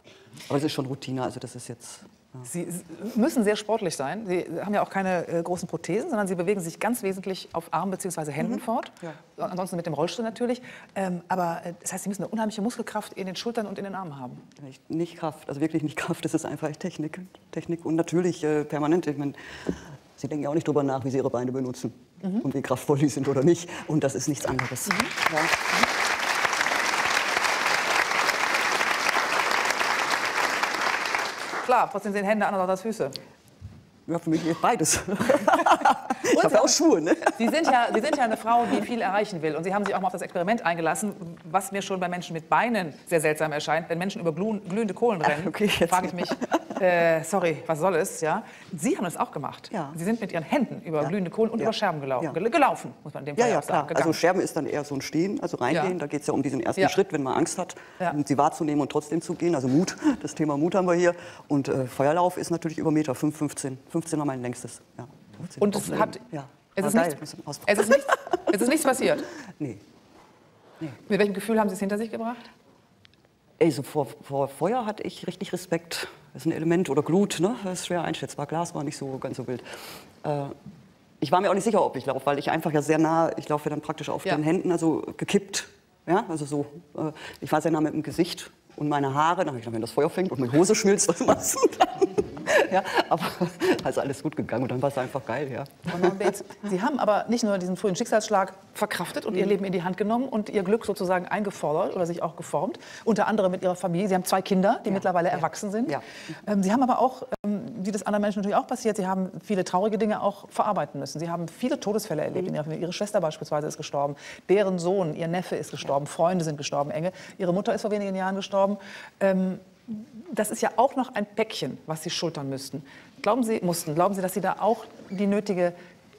Aber es ist schon Routine, also das ist jetzt Sie müssen sehr sportlich sein. Sie haben ja auch keine äh, großen Prothesen, sondern Sie bewegen sich ganz wesentlich auf Armen bzw. Händen fort. Ansonsten mit dem Rollstuhl natürlich. Ähm, aber äh, das heißt, Sie müssen eine unheimliche Muskelkraft in den Schultern und in den Armen haben. Nicht, nicht Kraft, also wirklich nicht Kraft, das ist einfach Technik. Technik und natürlich äh, permanent. Ich mein, Sie denken ja auch nicht drüber nach, wie Sie Ihre Beine benutzen und wie kraftvoll die sind oder nicht. Und das ist nichts anderes. Ja. Klar, trotzdem sehen Hände anders als Füße. ja, für mich beides. *laughs* ich habe ja auch Schuhe, ne? Sie sind, ja, Sie sind ja eine Frau, die viel erreichen will. Und Sie haben sich auch mal auf das Experiment eingelassen, was mir schon bei Menschen mit Beinen sehr seltsam erscheint. Wenn Menschen über glüh- glühende Kohlen rennen, okay, frage ich mich, äh, sorry, was soll es? Ja? Sie haben das auch gemacht. Ja. Sie sind mit Ihren Händen über Ja. glühende Kohlen und Ja. über Scherben gelau Ja. gel- gelaufen, muss man in dem Ja, Fall ja, auch sagen. klar. Also. Scherben ist dann eher so ein Stehen, also reingehen. Ja. Da geht es ja um diesen ersten Ja. Schritt, wenn man Angst hat, Ja. um sie wahrzunehmen und trotzdem zu gehen. Also Mut, das Thema Mut haben wir hier. Und äh, Feuerlauf ist natürlich über Meter, 5, 15. 15 war mein längstes. Ja. 15 Und es hat. Ja. es, ist nichts, es, ist nichts, es ist nichts passiert. *laughs* Nee. Mit welchem Gefühl haben Sie es hinter sich gebracht? Ey, so vor, vor Feuer hatte ich richtig Respekt. Das ist ein Element oder Glut, ne? Das ist schwer einschätzbar. Glas war nicht so ganz so wild. Äh, ich war mir auch nicht sicher, ob ich laufe, weil ich einfach ja sehr nah, ich laufe dann praktisch auf Ja. den Händen, also gekippt. Ja, also so. Äh, ich war sehr nah mit dem Gesicht und meine Haare. Dann habe ich gedacht, wenn das Feuer fängt und meine Hose schmilzt, *laughs* was machst du dann? Ja, aber *laughs* also alles gut gegangen und dann war es einfach geil, ja. Sie haben aber nicht nur diesen frühen Schicksalsschlag verkraftet und Ihr Leben in die Hand genommen und Ihr Glück sozusagen eingefordert oder sich auch geformt. Unter anderem mit Ihrer Familie. Sie haben zwei Kinder, die mittlerweile erwachsen sind. Ja. Ähm, Sie haben aber auch, ähm, wie das anderen Menschen natürlich auch passiert, Sie haben viele traurige Dinge auch verarbeiten müssen. Sie haben viele Todesfälle erlebt in Ihrer Familie. Ihre Schwester beispielsweise ist gestorben, deren Sohn, Ihr Neffe ist gestorben, Freunde sind gestorben, enge. Ihre Mutter ist vor wenigen Jahren gestorben. Ähm, das ist ja auch noch ein Päckchen, was Sie schultern müssten. Glauben Sie, mussten, glauben Sie, dass Sie da auch die nötige,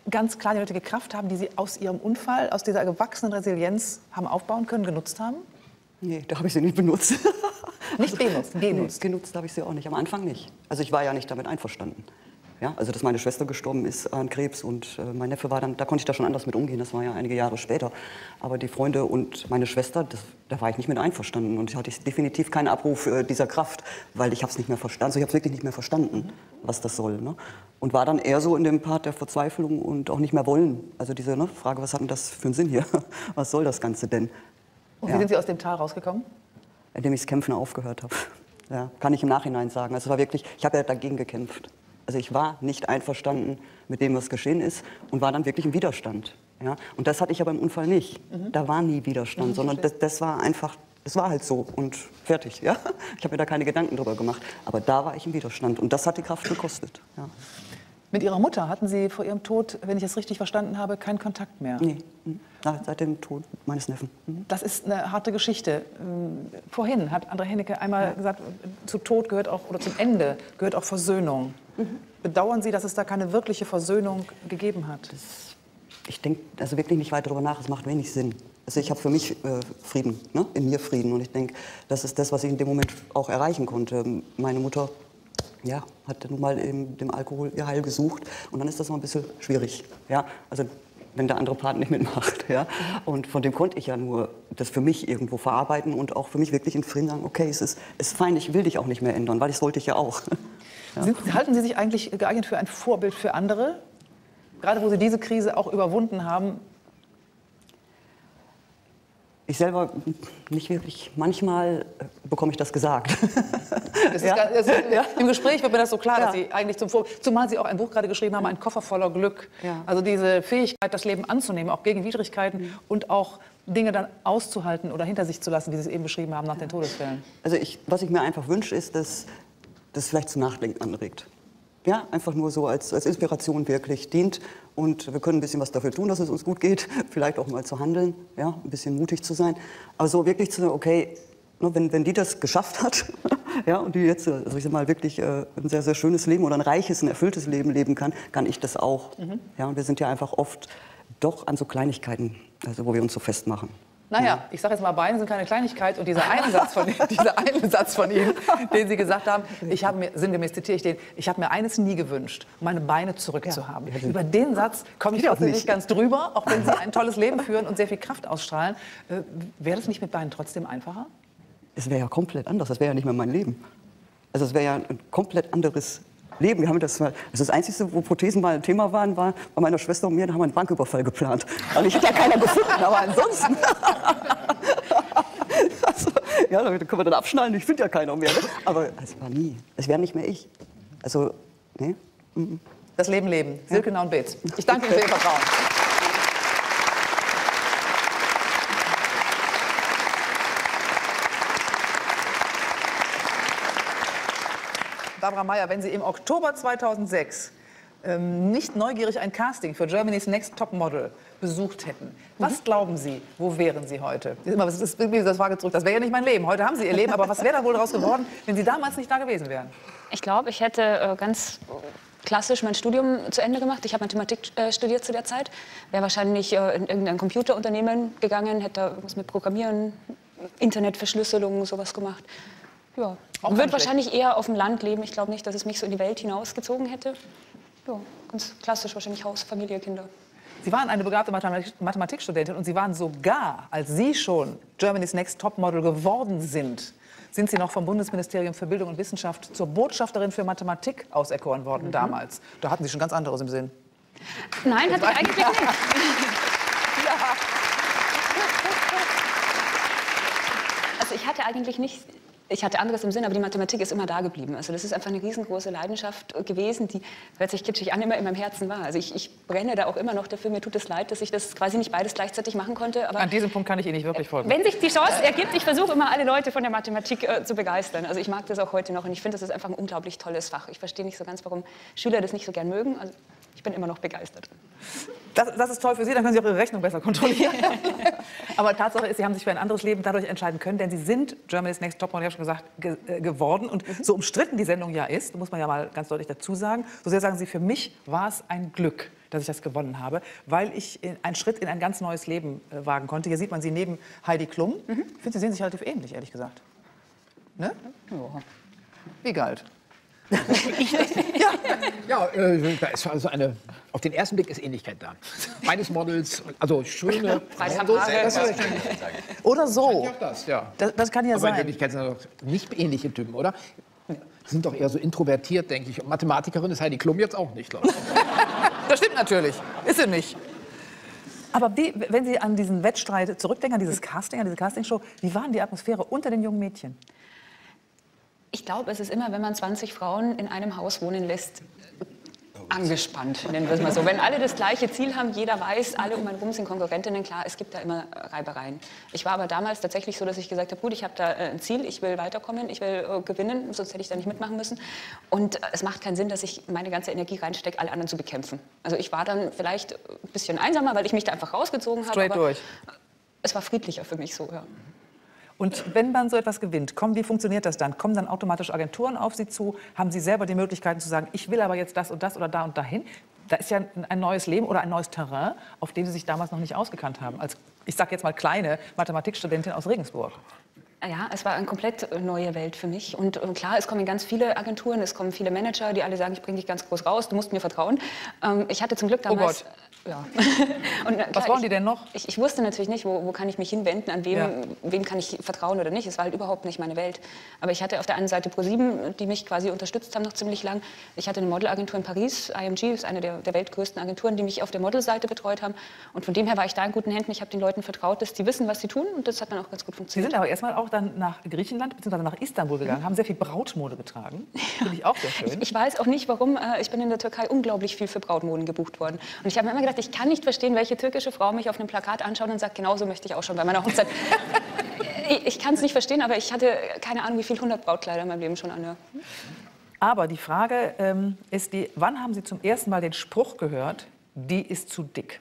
ganz klar die nötige Kraft haben, die Sie aus Ihrem Unfall, aus dieser gewachsenen Resilienz haben aufbauen können, genutzt haben? Nee, da habe ich sie nicht benutzt. Nicht benutzt, *laughs* genutzt. Nee, genutzt habe ich sie auch nicht. Am Anfang nicht. Also ich war ja nicht damit einverstanden. Ja, also dass meine Schwester gestorben ist an Krebs und äh, mein Neffe war dann, da konnte ich da schon anders mit umgehen. Das war ja einige Jahre später. Aber die Freunde und meine Schwester, das, da war ich nicht mit einverstanden und ich hatte definitiv keinen Abruf äh, dieser Kraft, weil ich habe es nicht mehr verstanden. Also ich habe es wirklich nicht mehr verstanden, was das soll. Ne? Und war dann eher so in dem Part der Verzweiflung und auch nicht mehr wollen. Also diese ne, Frage, was hat denn das für einen Sinn hier? *laughs* Was soll das Ganze denn? Und Ja. wie sind Sie aus dem Tal rausgekommen? indem ich das Kämpfen aufgehört habe. Ja, kann ich im Nachhinein sagen. Also es war wirklich, ich habe ja dagegen gekämpft. Also ich war nicht einverstanden mit dem, was geschehen ist und war dann wirklich im Widerstand. Ja? Und das hatte ich ja beim Unfall nicht. Da war nie Widerstand, sondern das, das war einfach, das war halt so und fertig. Ja? *laughs* Ich habe mir da keine Gedanken drüber gemacht. Aber da war ich im Widerstand und das hat die Kraft gekostet. Ja. Mit Ihrer Mutter hatten Sie vor ihrem Tod, wenn ich das richtig verstanden habe, keinen Kontakt mehr. Nee, mhm. Na, seit dem Tod meines Neffen. Mhm. Das ist eine harte Geschichte. Ähm, Vorhin hat André Hennecke einmal gesagt, zu Tod gehört auch, oder zum Ende gehört auch Versöhnung. Bedauern Sie, dass es da keine wirkliche Versöhnung gegeben hat? Ich denke also wirklich nicht weiter darüber nach, es macht wenig Sinn. Also ich habe für mich äh, Frieden, ne? in mir Frieden. Und ich denke, das ist das, was ich in dem Moment auch erreichen konnte. Meine Mutter ja, hat nun mal in dem Alkohol ihr Heil gesucht. Und dann ist das noch ein bisschen schwierig. Ja? Also wenn der andere Part nicht mitmacht. Ja? Und von dem konnte ich ja nur das für mich irgendwo verarbeiten und auch für mich wirklich in Frieden sagen, okay, es ist, ist fein, ich will dich auch nicht mehr ändern, weil das wollte ich ja auch. *laughs* Sind, halten Sie sich eigentlich geeignet für ein Vorbild für andere? Gerade wo Sie diese Krise auch überwunden haben. Ich selber nicht wirklich. Manchmal äh, bekomme ich das gesagt. Es ist Ja. gar- es ist, Im Gespräch wird mir das so klar, dass Ja. Sie eigentlich zum Vor zumal Sie auch ein Buch gerade geschrieben haben, ein Koffer voller Glück. Ja. Also diese Fähigkeit, das Leben anzunehmen, auch gegen Widrigkeiten und auch Dinge dann auszuhalten oder hinter sich zu lassen, wie Sie es eben beschrieben haben nach den Todesfällen. Also ich, was ich mir einfach wünsche, ist, dass das vielleicht zum Nachdenken anregt. Ja, einfach nur so als, als Inspiration wirklich dient. Und wir können ein bisschen was dafür tun, dass es uns gut geht. *laughs* Vielleicht auch mal zu handeln, ja, ein bisschen mutig zu sein. Aber so wirklich zu sagen, okay, ne, wenn, wenn die das geschafft hat, *laughs* ja, und die jetzt, also ich sag mal, wirklich äh, ein sehr, sehr schönes Leben oder ein reiches, ein erfülltes Leben leben kann, kann ich das auch. Ja, und wir sind ja einfach oft doch an so Kleinigkeiten, also wo wir uns so festmachen. Naja, ich sage jetzt mal, Beine sind keine Kleinigkeit. Und dieser eine Satz von, *laughs* *laughs* dieser eine Satz von Ihnen, den Sie gesagt haben, ich habe mir, sinngemäß zitiere ich den, ich habe mir eines nie gewünscht, meine Beine zurückzuhaben. Über den Satz komme ich auch trotzdem nicht nicht. ganz drüber, auch wenn Sie *laughs* ein tolles Leben führen und sehr viel Kraft ausstrahlen. Äh, Wäre das nicht mit Beinen trotzdem einfacher? Es wäre ja komplett anders, das wäre ja nicht mehr mein Leben. Also es wäre ja ein komplett anderes Leben. Wir haben das, mal, also das Einzige, wo Prothesen mal ein Thema waren, war bei meiner Schwester und mir, da haben wir einen Banküberfall geplant. Also ich hätte ja keiner gefunden, aber ansonsten. *laughs* also, ja, da können wir dann abschnallen, ich finde ja keiner mehr. Ne? Aber es war nie, es wäre nicht mehr ich. Also, ne? Das Leben leben. Silke und Beetz. Ich danke Ihnen für Ihr Vertrauen. Barbara Meyer, wenn Sie im Oktober 2006 ähm, nicht neugierig ein Casting für Germany's Next Top Model besucht hätten, was Mhm. glauben Sie, wo wären Sie heute? Immer, Das ist irgendwie das Frage zurück. Das wäre ja nicht mein Leben. Heute haben Sie Ihr Leben, aber was wäre da wohl daraus geworden, wenn Sie damals nicht da gewesen wären? Ich glaube, ich hätte äh, ganz klassisch mein Studium zu Ende gemacht. Ich habe Mathematik äh, studiert zu der Zeit. Wäre wahrscheinlich äh, in irgendein Computerunternehmen gegangen, hätte da irgendwas mit Programmieren, Internetverschlüsselung, sowas gemacht. Ja. Auch Und würde wahrscheinlich eher auf dem Land leben. Ich glaube nicht, dass es mich so in die Welt hinausgezogen hätte. Ja, ganz klassisch wahrscheinlich Haus, Familie, Kinder. Sie waren eine begabte Mathematik Mathematikstudentin und Sie waren sogar, als Sie schon Germany's Next Topmodel geworden sind, sind Sie noch vom Bundesministerium für Bildung und Wissenschaft zur Botschafterin für Mathematik auserkoren worden damals. Da hatten Sie schon ganz anderes im Sinn. Nein, hatte ich eigentlich nicht. *laughs* Also ich hatte eigentlich nicht, ich hatte anderes im Sinn, aber die Mathematik ist immer da geblieben. Also das ist einfach eine riesengroße Leidenschaft gewesen, die, hört sich kitschig an, immer in meinem Herzen war. Also ich, ich brenne da auch immer noch dafür. Mir tut es leid, dass ich das quasi nicht beides gleichzeitig machen konnte. Aber An diesem Punkt kann ich Ihnen nicht wirklich folgen. wenn sich die Chance ergibt, ich versuche immer alle Leute von der Mathematik äh, zu begeistern. Also ich mag das auch heute noch und ich finde, das ist einfach ein unglaublich tolles Fach. Ich verstehe nicht so ganz, warum Schüler das nicht so gern mögen. Also ich bin immer noch begeistert. Das, das ist toll für Sie, dann können Sie auch Ihre Rechnung besser kontrollieren. *laughs* Aber Tatsache ist, Sie haben sich für ein anderes Leben dadurch entscheiden können, denn Sie sind Germany's Next Topmodel, ich habe schon gesagt, ge äh, geworden. Und so umstritten die Sendung ja ist, muss man ja mal ganz deutlich dazu sagen, so sehr sagen Sie, für mich war es ein Glück, dass ich das gewonnen habe, weil ich in, einen Schritt in ein ganz neues Leben äh, wagen konnte. Hier sieht man Sie neben Heidi Klum. Ich finde, Sie sehen sich relativ ähnlich, ehrlich gesagt. Ne? Wie galt? *laughs* *laughs* Ja, äh, da ist also eine. Auf den ersten Blick ist Ähnlichkeit da. Beides Models, also schöne. *laughs* Das Oder so. das, ja. Das, das kann ja Aber in sein. Wirklichkeit sind das doch nicht ähnliche Typen, oder? Sind doch eher so introvertiert, denke ich. Und Mathematikerin ist Heidi Klum jetzt auch nicht, glaube ich. *laughs* Das stimmt natürlich. Ist sie nicht. Aber wie, wenn Sie an diesen Wettstreit zurückdenken, an dieses Casting, an diese Castingshow, wie war denn die Atmosphäre unter den jungen Mädchen? Ich glaube, es ist immer, wenn man 20 Frauen in einem Haus wohnen lässt, angespannt, nennen wir es mal so. Wenn alle das gleiche Ziel haben, jeder weiß, alle um einen rum sind Konkurrentinnen, klar, es gibt da immer Reibereien. Ich war aber damals tatsächlich so, dass ich gesagt habe, gut, ich habe da äh, ein Ziel, ich will weiterkommen, ich will äh, gewinnen, sonst hätte ich da nicht mitmachen müssen. Und äh, es macht keinen Sinn, dass ich meine ganze Energie reinstecke, alle anderen zu bekämpfen. Also ich war dann vielleicht ein bisschen einsamer, weil ich mich da einfach rausgezogen habe. Straight aber durch. Es war friedlicher für mich so, ja. Und wenn man so etwas gewinnt, kommen, wie funktioniert das dann? Kommen dann automatisch Agenturen auf Sie zu? Haben Sie selber die Möglichkeiten zu sagen, ich will aber jetzt das und das oder da und dahin? Da ist ja ein- neues Leben oder ein neues Terrain, auf dem Sie sich damals noch nicht ausgekannt haben. Als, ich sage jetzt mal, kleine Mathematikstudentin aus Regensburg. Ja, es war eine komplett neue Welt für mich. Und klar, es kommen ganz viele Agenturen, es kommen viele Manager, die alle sagen, ich bringe dich ganz groß raus, du musst mir vertrauen. Ähm, ich hatte zum Glück damals... Gott. Ja. *laughs* Und, äh, Was klar, wollen ich, die denn noch? Ich, ich wusste natürlich nicht, wo, wo kann ich mich hinwenden, an wem, Ja. wem kann ich vertrauen oder nicht. Es war halt überhaupt nicht meine Welt. Aber ich hatte auf der einen Seite ProSieben, die mich quasi unterstützt haben noch ziemlich lang. Ich hatte eine Modelagentur in Paris, IMG ist eine der, der weltgrößten Agenturen, die mich auf der Modelseite betreut haben. Und von dem her war ich da in guten Händen. Ich habe den Leuten vertraut, dass die wissen, was sie tun. Und das hat dann auch ganz gut Sie funktioniert. sind aber erstmal auch dann nach Griechenland bzw. nach Istanbul gegangen, haben sehr viel Brautmode getragen. *laughs* Finde ich auch sehr schön. Ich weiß auch nicht, warum. äh, Ich bin in der Türkei unglaublich viel für Brautmoden gebucht worden. Und ich habe mir immer gedacht, ich kann nicht verstehen, welche türkische Frau mich auf einem Plakat anschaut und sagt, genauso möchte ich auch schon bei meiner Hochzeit. *laughs* ich ich kann es nicht verstehen, aber ich hatte keine Ahnung, wie viel 100 Brautkleider in meinem Leben schon an. Aber die Frage ähm, ist die, wann haben Sie zum ersten Mal den Spruch gehört, die ist zu dick?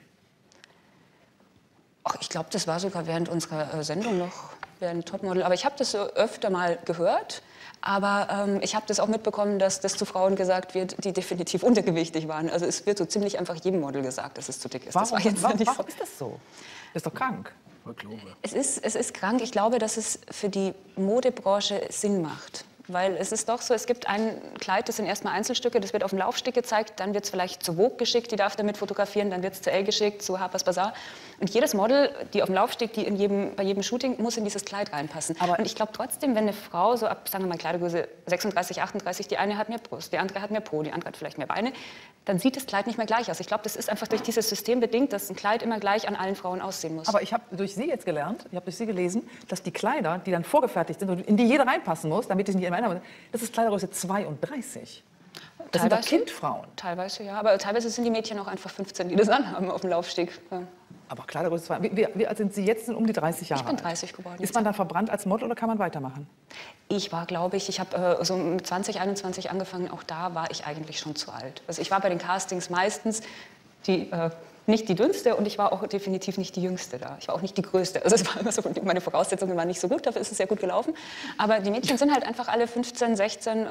Ach, ich glaube, das war sogar während unserer äh, Sendung noch, während Topmodel. Aber ich habe das so öfter mal gehört. Aber ähm, ich habe das auch mitbekommen, dass das zu Frauen gesagt wird, die definitiv untergewichtig waren. Also es wird so ziemlich einfach jedem Model gesagt, dass es zu dick ist. das Warum, war jetzt warum, nicht so. warum ist das so? Das ist doch krank. Es ist, es ist krank. Ich glaube, dass es für die Modebranche Sinn macht. Weil es ist doch so, es gibt ein Kleid, das sind erstmal Einzelstücke, das wird auf dem Laufsteg gezeigt, dann wird es vielleicht zu Vogue geschickt, die darf damit fotografieren, dann wird es zu Elle geschickt, zu Harper's Bazaar. Und jedes Model, die auf dem Laufsteg, die in jedem, bei jedem Shooting, muss in dieses Kleid reinpassen. Aber- und ich glaube trotzdem, wenn eine Frau so ab, sagen wir mal, Kleidergröße 36, 38, die eine hat mehr Brust, die andere hat mehr Po, die andere hat vielleicht mehr Beine, dann sieht das Kleid nicht mehr gleich aus. Ich glaube, das ist einfach durch dieses System bedingt, dass ein Kleid immer gleich an allen Frauen aussehen muss. Aber ich habe durch Sie jetzt gelernt, ich habe durch Sie gelesen, dass die Kleider, die dann vorgefertigt sind und in die jeder reinpassen muss, damit ich nicht immer muss, das ist Kleidergröße 32. Das sind doch Teilweise- Kindfrauen. Teilweise ja, aber teilweise sind die Mädchen auch einfach 15, die das anhaben auf dem Laufsteg. Ja. Aber Kleidergröße 2. Wie, wie, alt sind Sie jetzt? Sind um die 30 Jahre Ich bin alt. 30 geworden. Ist man dann verbrannt als Model oder kann man weitermachen? Ich war, glaube ich, ich habe äh, so mit 20, 21 angefangen, auch da war ich eigentlich schon zu alt. Also ich war bei den Castings meistens die, äh, nicht die dünnste und ich war auch definitiv nicht die jüngste da. Ich war auch nicht die größte. Also es war immer so, meine Voraussetzungen waren nicht so gut, dafür ist es sehr gut gelaufen. Aber die Mädchen sind halt einfach alle 15, 16, äh,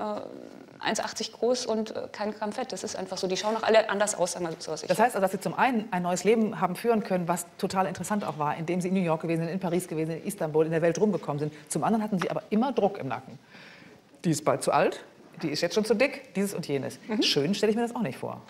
1,80 groß und äh, kein Gramm Fett. Das ist einfach so. Die schauen auch alle anders aus, sagen wir so. Das heißt also, dass Sie zum einen ein neues Leben haben führen können, was total interessant auch war, indem Sie in New York gewesen sind, in Paris gewesen sind, in Istanbul, in der Welt rumgekommen sind. Zum anderen hatten Sie aber immer Druck im Nacken. Die ist bald zu alt, die ist jetzt schon zu dick, dieses und jenes. Mhm. Schön stelle ich mir das auch nicht vor.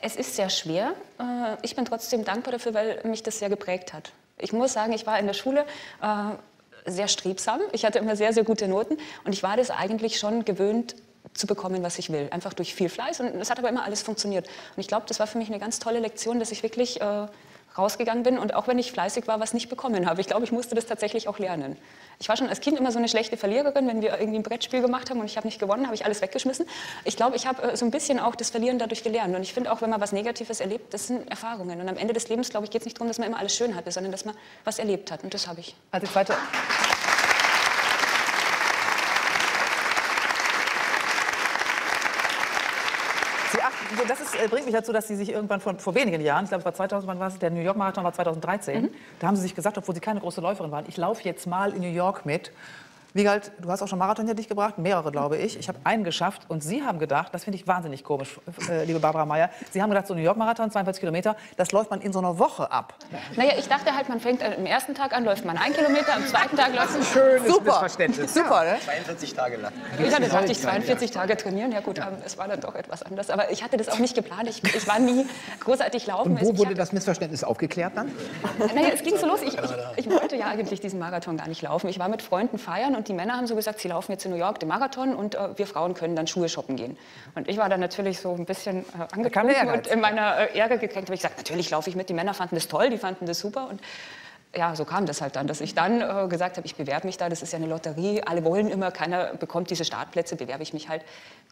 Es ist sehr schwer. Äh, Ich bin trotzdem dankbar dafür, weil mich das sehr geprägt hat. Ich muss sagen, ich war in der Schule äh, sehr strebsam. Ich hatte immer sehr, sehr gute Noten. Und ich war das eigentlich schon gewöhnt, zu bekommen, was ich will. Einfach durch viel Fleiß. Und es hat aber immer alles funktioniert. Und ich glaube, das war für mich eine ganz tolle Lektion, dass ich wirklich äh, rausgegangen bin und auch wenn ich fleißig war, was nicht bekommen habe. Ich glaube, ich musste das tatsächlich auch lernen. Ich war schon als Kind immer so eine schlechte Verliererin, wenn wir irgendwie ein Brettspiel gemacht haben und ich habe nicht gewonnen, habe ich alles weggeschmissen. Ich glaube, ich habe äh, so ein bisschen auch das Verlieren dadurch gelernt. Und ich finde auch, wenn man was Negatives erlebt, das sind Erfahrungen. Und am Ende des Lebens, glaube ich, geht es nicht darum, dass man immer alles schön hatte, sondern dass man was erlebt hat. Und das habe ich. Also die zweite. Sie achten, das ist, äh, bringt mich dazu, dass Sie sich irgendwann vor, vor wenigen Jahren, ich glaube, es war 2000, wann war es? Der New York Marathon war 2013. Da haben Sie sich gesagt, obwohl Sie keine große Läuferin waren, ich laufe jetzt mal in New York mit. Wiegald, du hast auch schon Marathon hinter dich gebracht, mehrere, glaube ich. Ich habe einen geschafft und Sie haben gedacht, das finde ich wahnsinnig komisch, äh, liebe Barbara Meyer, Sie haben gedacht, so New York Marathon, 42 Kilometer, das läuft man in so einer Woche ab. Naja, ich dachte halt, man fängt äh, am ersten Tag an, läuft man einen Kilometer, am zweiten Tag läuft man... Schönes Super, Missverständnis. super, ne? 42 Tage lang. Ich hatte gedacht, ich 42 Tage trainieren. Ja gut, ähm, es war dann doch etwas anders. Aber ich hatte das auch nicht geplant. Ich, ich war nie großartig laufen. Und Also wo ich wurde das Missverständnis aufgeklärt dann? Naja, es ging so los. Ich, ich, ich wollte ja eigentlich diesen Marathon gar nicht laufen. Ich war mit Freunden feiern und die Männer haben so gesagt, sie laufen jetzt in New York den Marathon und äh, wir Frauen können dann Schuhe shoppen gehen. Und ich war dann natürlich so ein bisschen äh, und in meiner äh, Ärger gekränkt habe ich gesagt, natürlich laufe ich mit. Die Männer fanden das toll, die fanden das super und ja, so kam das halt dann, dass ich dann äh, gesagt habe, ich bewerbe mich da, das ist ja eine Lotterie, alle wollen immer, keiner bekommt diese Startplätze, bewerbe ich mich halt.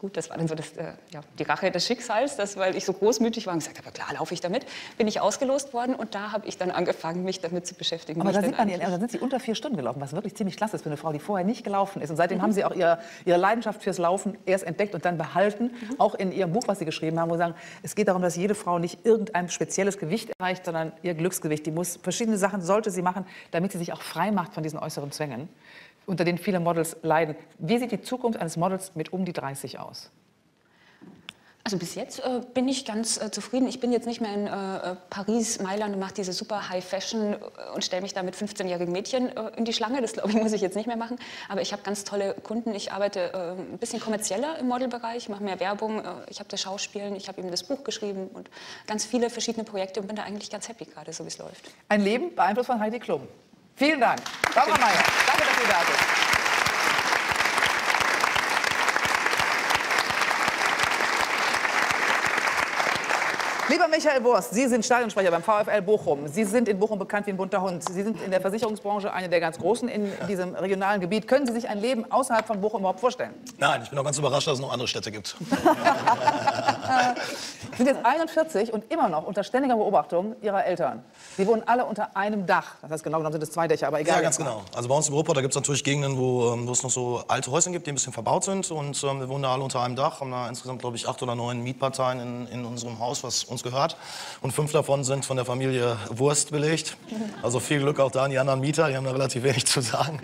Gut, das war dann so das, äh, ja, die Rache des Schicksals, dass, weil ich so großmütig war und gesagt habe, klar, laufe ich damit, bin ich ausgelost worden und da habe ich dann angefangen, mich damit zu beschäftigen. Aber da sieht man, eigentlich- da sind Sie unter vier Stunden gelaufen, was wirklich ziemlich klasse ist für eine Frau, die vorher nicht gelaufen ist. Und seitdem haben Sie auch ihre, ihre Leidenschaft fürs Laufen erst entdeckt und dann behalten. Auch in Ihrem Buch, was Sie geschrieben haben, wo Sie sagen, es geht darum, dass jede Frau nicht irgendein spezielles Gewicht erreicht, sondern ihr Glücksgewicht. Die muss verschiedene Sachen sollte sie machen, damit sie sich auch frei macht von diesen äußeren Zwängen, unter denen viele Models leiden. Wie sieht die Zukunft eines Models mit um die 30 aus? Also bis jetzt äh, bin ich ganz äh, zufrieden. Ich bin jetzt nicht mehr in äh, äh, Paris, Mailand und mache diese super High Fashion äh, und stelle mich da mit 15-jährigen Mädchen äh, in die Schlange. Das glaube ich muss ich jetzt nicht mehr machen. Aber ich habe ganz tolle Kunden. Ich arbeite ein bisschen kommerzieller im Modelbereich, mache mehr Werbung. Ich habe das Schauspielen, ich habe eben das Buch geschrieben und ganz viele verschiedene Projekte und bin da eigentlich ganz happy gerade, so wie es läuft. Ein Leben beeinflusst von Heidi Klum. Vielen Dank. Barbara Meyer, danke, dass Sie da sind. Lieber Michael Wurst, Sie sind Stadionsprecher beim VfL Bochum. Sie sind in Bochum bekannt wie ein bunter Hund. Sie sind in der Versicherungsbranche eine der ganz Großen in diesem regionalen Gebiet. Können Sie sich ein Leben außerhalb von Bochum überhaupt vorstellen? Nein, ich bin auch ganz überrascht, dass es noch andere Städte gibt. *laughs* Sie sind jetzt 41 und immer noch unter ständiger Beobachtung Ihrer Eltern. Sie wohnen alle unter einem Dach. Das heißt, genau genommen sind es zwei Dächer, aber egal. Ja, ganz genau. Also bei uns im Ruhrpott, da gibt es natürlich Gegenden, wo, ähm, wo es noch so alte Häuschen gibt, die ein bisschen verbaut sind. Und ähm, wir wohnen da alle unter einem Dach, haben da insgesamt, glaube ich, acht oder neun Mietparteien in, in unserem Haus, was uns gehört. Grad und fünf davon sind von der Familie Wurst belegt. Also viel Glück auch da an die anderen Mieter, die haben da relativ wenig zu sagen.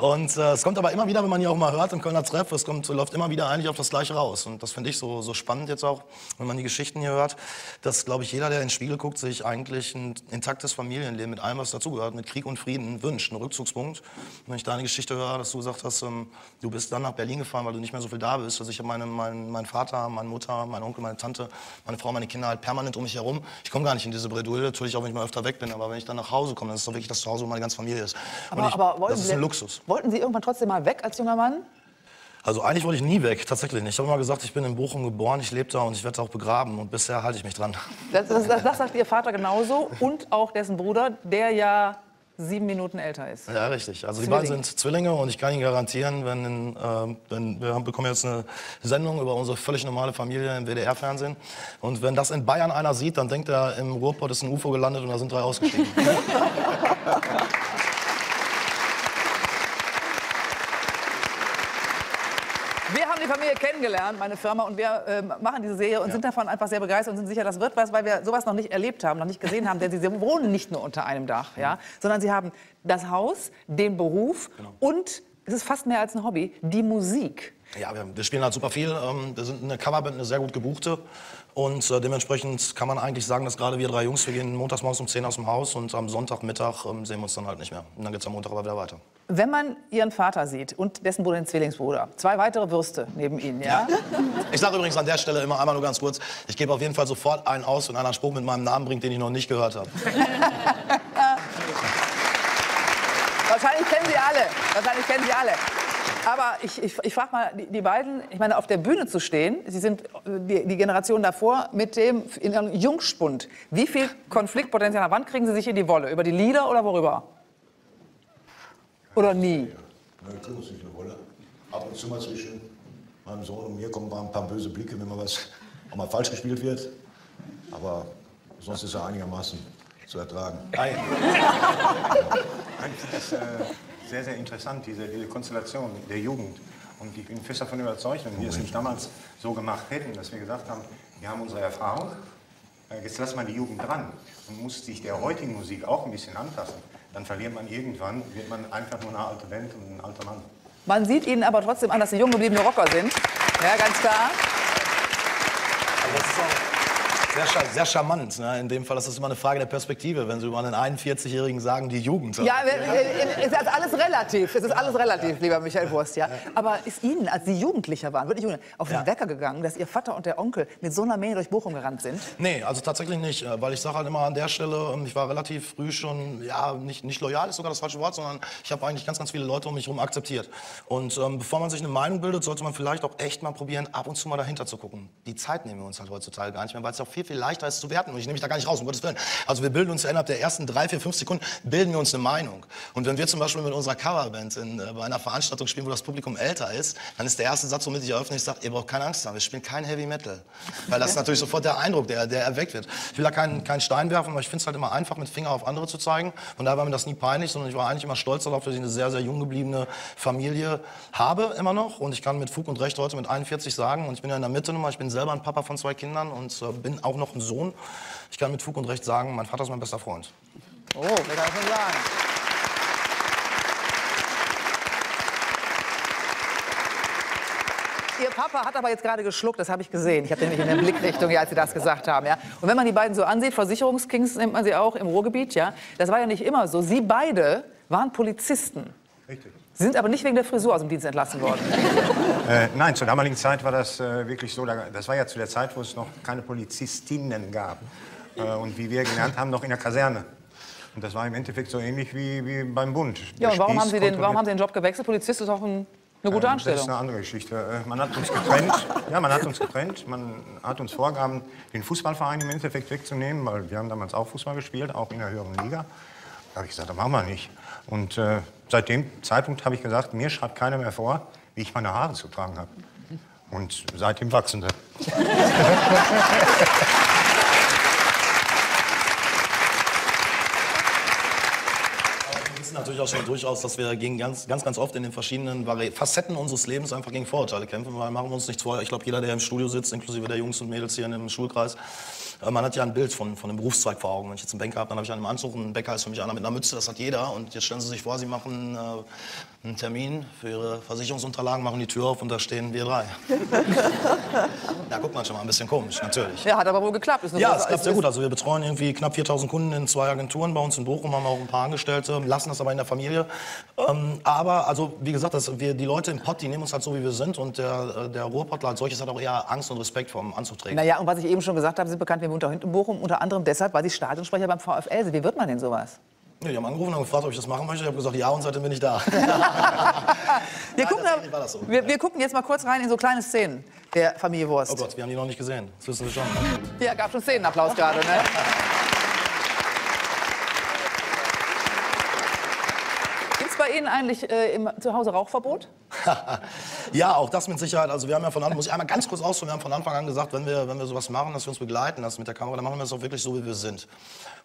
Und äh, es kommt aber immer wieder, wenn man hier auch mal hört im Kölner Treff, es kommt, läuft immer wieder eigentlich auf das Gleiche raus. Und das finde ich so, so spannend jetzt auch, wenn man die Geschichten hier hört, dass, glaube ich, jeder, der in den Spiegel guckt, sich eigentlich ein intaktes Familienleben mit allem, was dazugehört, mit Krieg und Frieden wünscht, einen Rückzugspunkt. Und wenn ich deine Geschichte höre, dass du gesagt hast, ähm, du bist dann nach Berlin gefahren, weil du nicht mehr so viel da bist. Also ich habe meine, mein, meinen Vater, meine Mutter, meinen Onkel, meine Tante, meine Frau, meine Kinder halt permanent um mich herum. Ich komme gar nicht in diese Bredouille, natürlich auch, wenn ich mal öfter weg bin. Aber wenn ich dann nach Hause komme, dann ist es doch wirklich das Zuhause, wo meine ganze Familie ist. Aber, ich, aber wollten das ist Sie, ein Luxus. Wollten Sie irgendwann trotzdem mal weg als junger Mann? Also eigentlich wollte ich nie weg, tatsächlich nicht. Ich habe immer gesagt, ich bin in Bochum geboren, ich lebe da und ich werde da auch begraben. Und bisher halte ich mich dran. Das, das, das sagt Ihr Vater genauso und auch dessen Bruder, der ja sieben Minuten älter ist. Ja, richtig. Also die Zwilling. beiden sind Zwillinge und ich kann Ihnen garantieren, wenn, äh, wenn wir haben- bekommen jetzt eine Sendung über unsere völlig normale Familie im WDR-Fernsehen und wenn das in Bayern einer sieht, dann denkt er, im Ruhrpott ist ein UFO gelandet und da sind drei ausgestiegen. *laughs* Wir kennengelernt, meine Firma, und wir ähm, machen diese Serie und sind davon einfach sehr begeistert und sind sicher, das wird was, weil wir sowas noch nicht erlebt haben, noch nicht gesehen haben. Denn sie wohnen nicht nur unter einem Dach, ja, sondern sie haben das Haus, den Beruf und, es ist fast mehr als ein Hobby, die Musik. Ja, wir, wir spielen halt super viel. Ähm, wir sind eine Coverband, eine sehr gut gebuchte. Und äh, dementsprechend kann man eigentlich sagen, dass gerade wir drei Jungs, wir gehen montags morgens um 10 aus dem Haus und am Sonntagmittag ähm, sehen wir uns dann halt nicht mehr. Und dann geht's am Montag aber wieder weiter. Wenn man ihren Vater sieht und dessen Bruder, den Zwillingsbruder, zwei weitere Würste neben ihnen, ja? Ich sage übrigens an der Stelle immer einmal nur ganz kurz, ich gebe auf jeden Fall sofort einen aus, einer einen Spruch mit meinem Namen bringt, den ich noch nicht gehört habe. *laughs* Wahrscheinlich kennen sie alle. Wahrscheinlich kennen sie alle. Aber ich, ich, ich frage mal, die, die beiden, ich meine, auf der Bühne zu stehen, Sie sind äh, die, die Generation davor mit dem in Ihrem Jungspund. Wie viel Konfliktpotenzial an der Wand kriegen Sie sich in die Wolle? Über die Lieder oder worüber? Oder nie? Wir kriegen uns nicht eine Rolle. Ab und zu mal zwischen meinem Sohn und mir kommen mal ein paar böse Blicke, wenn mal was *laughs* auch mal falsch gespielt wird. Aber sonst ist er einigermaßen zu ertragen. Ich finde das äh, sehr, sehr interessant, diese, diese Konstellation der Jugend. Und ich bin fest davon überzeugt, wenn wir es nicht damals so gemacht hätten, dass wir gesagt haben, wir haben unsere Erfahrung, äh, jetzt lassen wir die Jugend dran und muss sich der heutigen Musik auch ein bisschen anpassen, dann verliert man irgendwann, wird man einfach nur eine alte Band und ein alter Mann. Man sieht Ihnen aber trotzdem an, dass Sie jung gebliebene Rocker sind. Ja, ganz klar. Das sehr, sehr charmant. Ne? In dem Fall ist es immer eine Frage der Perspektive, wenn Sie über einen 41-Jährigen sagen, die Jugend. Ja, äh, äh, es ist alles relativ. Es ist alles relativ, lieber Michael Wurst, ja. Aber ist Ihnen, als Sie Jugendlicher waren, wirklich Jugendlicher, auf den Wecker gegangen, dass Ihr Vater und der Onkel mit so einer Menge durch Bochum gerannt sind? Nee, also tatsächlich nicht, äh, weil ich sage halt immer an der Stelle, ähm, ich war relativ früh schon, ja, nicht, nicht loyal ist sogar das falsche Wort, sondern ich habe eigentlich ganz, ganz viele Leute um mich herum akzeptiert. Und ähm, bevor man sich eine Meinung bildet, sollte man vielleicht auch echt mal probieren, ab und zu mal dahinter zu gucken. Die Zeit nehmen wir uns halt heutzutage gar nicht mehr, weil es auch viel, viel leichter ist zu werten. Und ich nehme mich da gar nicht raus, um Gottes Willen. Also wir bilden uns ja innerhalb der ersten drei, vier, fünf Sekunden, bilden wir uns eine Meinung. Und wenn wir zum Beispiel mit unserer Coverband in, äh, bei einer Veranstaltung spielen, wo das Publikum älter ist, dann ist der erste Satz, womit ich eröffne, ich sage, ihr braucht keine Angst haben, wir spielen kein Heavy Metal. Weil das ist *laughs* natürlich sofort der Eindruck, der, der erweckt wird. Ich will da keinen, keinen Stein werfen, aber ich finde es halt immer einfach, mit Finger auf andere zu zeigen. Und da war mir das nie peinlich, sondern ich war eigentlich immer stolz darauf, dass ich eine sehr, sehr jung gebliebene Familie habe, immer noch. Und ich kann mit Fug und Recht heute mit 41 sagen, und ich bin ja in der Mitte Nummer, ich bin selber ein Papa von zwei Kindern und äh, bin auch noch ein Sohn. Ich kann mit Fug und Recht sagen, mein Vater ist mein bester Freund. Oh, wer kann das schon sagen? Ihr Papa hat aber jetzt gerade geschluckt, das habe ich gesehen. Ich habe nämlich in der Blickrichtung, ja, als Sie das gesagt haben. Ja. Und wenn man die beiden so ansieht, Versicherungskings nennt man sie auch im Ruhrgebiet, ja, das war ja nicht immer so. Sie beide waren Polizisten. Richtig. Sie sind aber nicht wegen der Frisur aus dem Dienst entlassen worden. *laughs* Äh, nein, zur damaligen Zeit war das äh, wirklich so. da- Das war ja zu der Zeit, wo es noch keine Polizistinnen gab. Äh, und wie wir gelernt haben, noch in der Kaserne. Und das war im Endeffekt so ähnlich wie, wie beim Bund. Ja, und warum haben, Sie den, warum haben Sie den Job gewechselt? Polizist ist auch ein, eine gute Ähm, Anstellung. Das ist eine andere Geschichte. Äh, Man hat uns getrennt. ja, man hat uns getrennt. Man hat uns vorgaben, den Fußballverein im Endeffekt wegzunehmen, weil wir haben damals auch Fußball gespielt, auch in der höheren Liga. Da habe ich gesagt, das machen wir nicht. Und äh, seit dem Zeitpunkt habe ich gesagt, mir schreibt keiner mehr vor, wie ich meine Haare zu tragen habe. Und seitdem wachsen sie. Wir wissen natürlich auch schon durchaus, dass wir gegen ganz, ganz, ganz oft in den verschiedenen Facetten unseres Lebens einfach gegen Vorurteile kämpfen, weil machen wir uns nichts vor. Ich glaube, jeder, der im Studio sitzt, inklusive der Jungs und Mädels hier in dem Schulkreis, man hat ja ein Bild von, von einem Berufszweig vor Augen. Wenn ich jetzt einen Banker habe, dann habe ich einen Anzug, ein Bäcker ist für mich einer mit einer Mütze, das hat jeder. Und jetzt stellen Sie sich vor, Sie machen äh, einen Termin für Ihre Versicherungsunterlagen, machen die Tür auf und da stehen wir drei. *laughs* ja, guckt man schon mal ein bisschen komisch, natürlich. Ja, hat aber wohl geklappt. Ja, es klappt sehr gut. Also wir betreuen irgendwie knapp 4000 Kunden in zwei Agenturen. Bei uns in Bochum haben wir auch ein paar Angestellte, lassen das aber in der Familie. Ähm, aber also wie gesagt, das, wir, die Leute im Pott, die nehmen uns halt so, wie wir sind. Und der, der Ruhrpottler als solches hat auch eher Angst und Respekt vor dem Anzugträger. Naja, und was ich eben schon gesagt habe, sind bekannt wie unter in Bochum, unter anderem deshalb, weil sie Stadionsprecher beim VfL sind. Wie wird man denn sowas? Ja, die haben angerufen und gefragt, ob ich das machen möchte. Ich habe gesagt, ja, und seitdem bin ich da. *laughs* Wir, gucken, war das so. wir, wir gucken jetzt mal kurz rein in so kleine Szenen der Familie Wurst. Oh Gott, wir haben die noch nicht gesehen. Das wissen Sie schon. Ja, gab schon Szenenapplaus gerade, ne? Gibt es bei Ihnen eigentlich äh, im Zuhause Rauchverbot? *laughs* Ja, auch das mit Sicherheit. Also wir haben ja von Anfang, muss ich einmal ganz kurz ausführen, wir haben von Anfang an gesagt, wenn wir, wenn wir sowas machen, dass wir uns begleiten lassen mit der Kamera, dann machen wir es auch wirklich so, wie wir sind.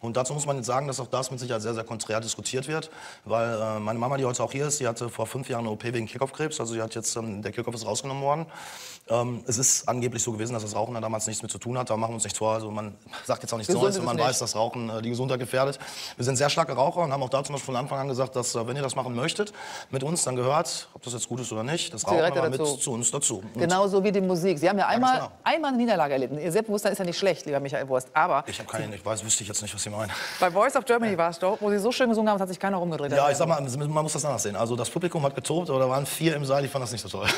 Und dazu muss man jetzt sagen, dass auch das mit Sicherheit sehr, sehr konträr diskutiert wird, weil äh, meine Mama, die heute auch hier ist, die hatte vor fünf Jahren eine OP wegen Kehlkopfkrebs, also sie hat jetzt, ähm, der Kehlkopf ist rausgenommen worden. Ähm, es ist angeblich so gewesen, dass das Rauchen da damals nichts mit zu tun hat, da machen wir uns nichts vor. Also man *laughs* sagt jetzt auch nichts Neues, wenn man nicht. weiß, dass Rauchen äh, die Gesundheit gefährdet. Wir sind sehr starke Raucher und haben auch da zum Beispiel von Anfang an gesagt, dass äh, wenn ihr das machen möchtet mit uns, dann gehört, ob das jetzt gut ist oder nicht, das Rauchen aber mit zu uns dazu. Und Genauso wie die Musik. Sie haben ja einmal, genau. einmal eine Niederlage erlitten. Ihr Selbstbewusstsein ist ja nicht schlecht, lieber Michael Wurst. Aber Ich habe keine, ich weiß, wüsste ich jetzt nicht, was Sie meinen. bei Voice of Germany war es doch, wo Sie so schön gesungen haben, hat sich keiner rumgedreht. Ja, ich sag mal, man muss das anders sehen. Also das Publikum hat getobt, aber da waren vier im Saal, die fanden das nicht so toll. *laughs*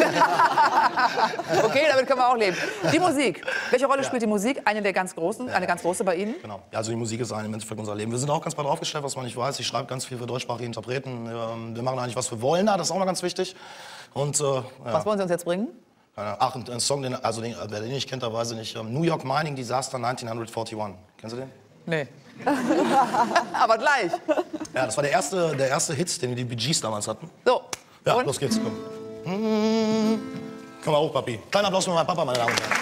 Okay, damit können wir auch leben. Die Musik. Welche Rolle spielt die Musik? Eine der ganz großen, eine ganz große bei Ihnen? Genau. Ja, also die Musik ist ein im Endeffekt unser Leben. Wir sind auch ganz bald aufgestellt, was man nicht weiß. Ich schreibe ganz viel für deutschsprachige Interpreten. Ähm, Wir machen eigentlich, was wir wollen da, das ist auch mal ganz wichtig. Und, äh, ja. Was wollen Sie uns jetzt bringen? Ach, ein, ein Song, den, also den, wer den nicht kennt, der weiß ich nicht. Ähm, New York Mining Disaster 1941. Kennen Sie den? Nee. *laughs* Aber gleich. Ja, das war der erste, der erste Hit, den die Bee Gees damals hatten. So. Ja, Und? los geht's. Komm. Mm, Komm mal hoch, Papi. Kleiner Applaus für meinen Papa, meine Damen und Herren.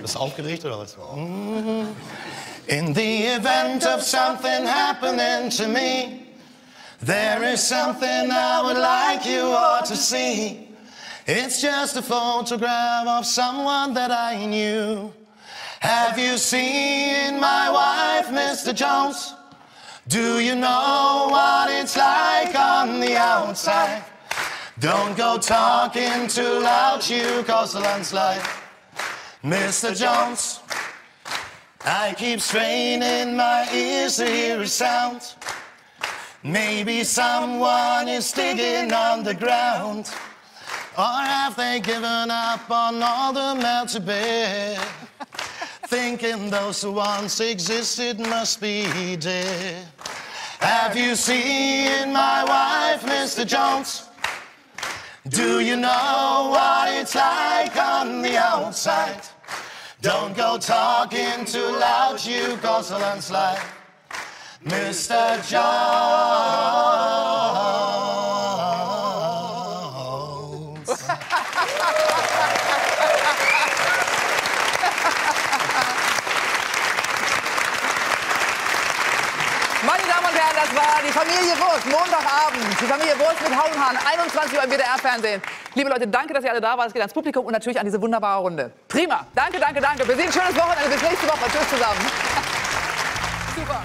Bist du aufgeregt oder was? In the event of something happening to me, there is something I would like you all to see. It's just a photograph of someone that I knew. Have you seen my wife, Mr. Jones? Do you know what it's like on the outside? Don't go talking too loud, you cause a landslide. Mr. Jones, I keep straining my ears to hear a sound. Maybe someone is digging underground. Or have they given up on all the melted bed? Thinking those who once existed must be dead. Have you seen my wife, Mr. Jones? Do you know what it's like on the outside? Don't go talking too loud, you cause a landslide. Mr. Jones. Das war die Familie Wurst, Montagabend. Die Familie Wurst mit Hauenhahn, 21 Uhr im WDR-Fernsehen. Liebe Leute, danke, dass ihr alle da wart. Es geht ans Publikum und natürlich an diese wunderbare Runde. Prima. Danke, danke, danke. Wir sehen ein schönes Wochenende. Bis nächste Woche. Tschüss zusammen. *laughs* Super.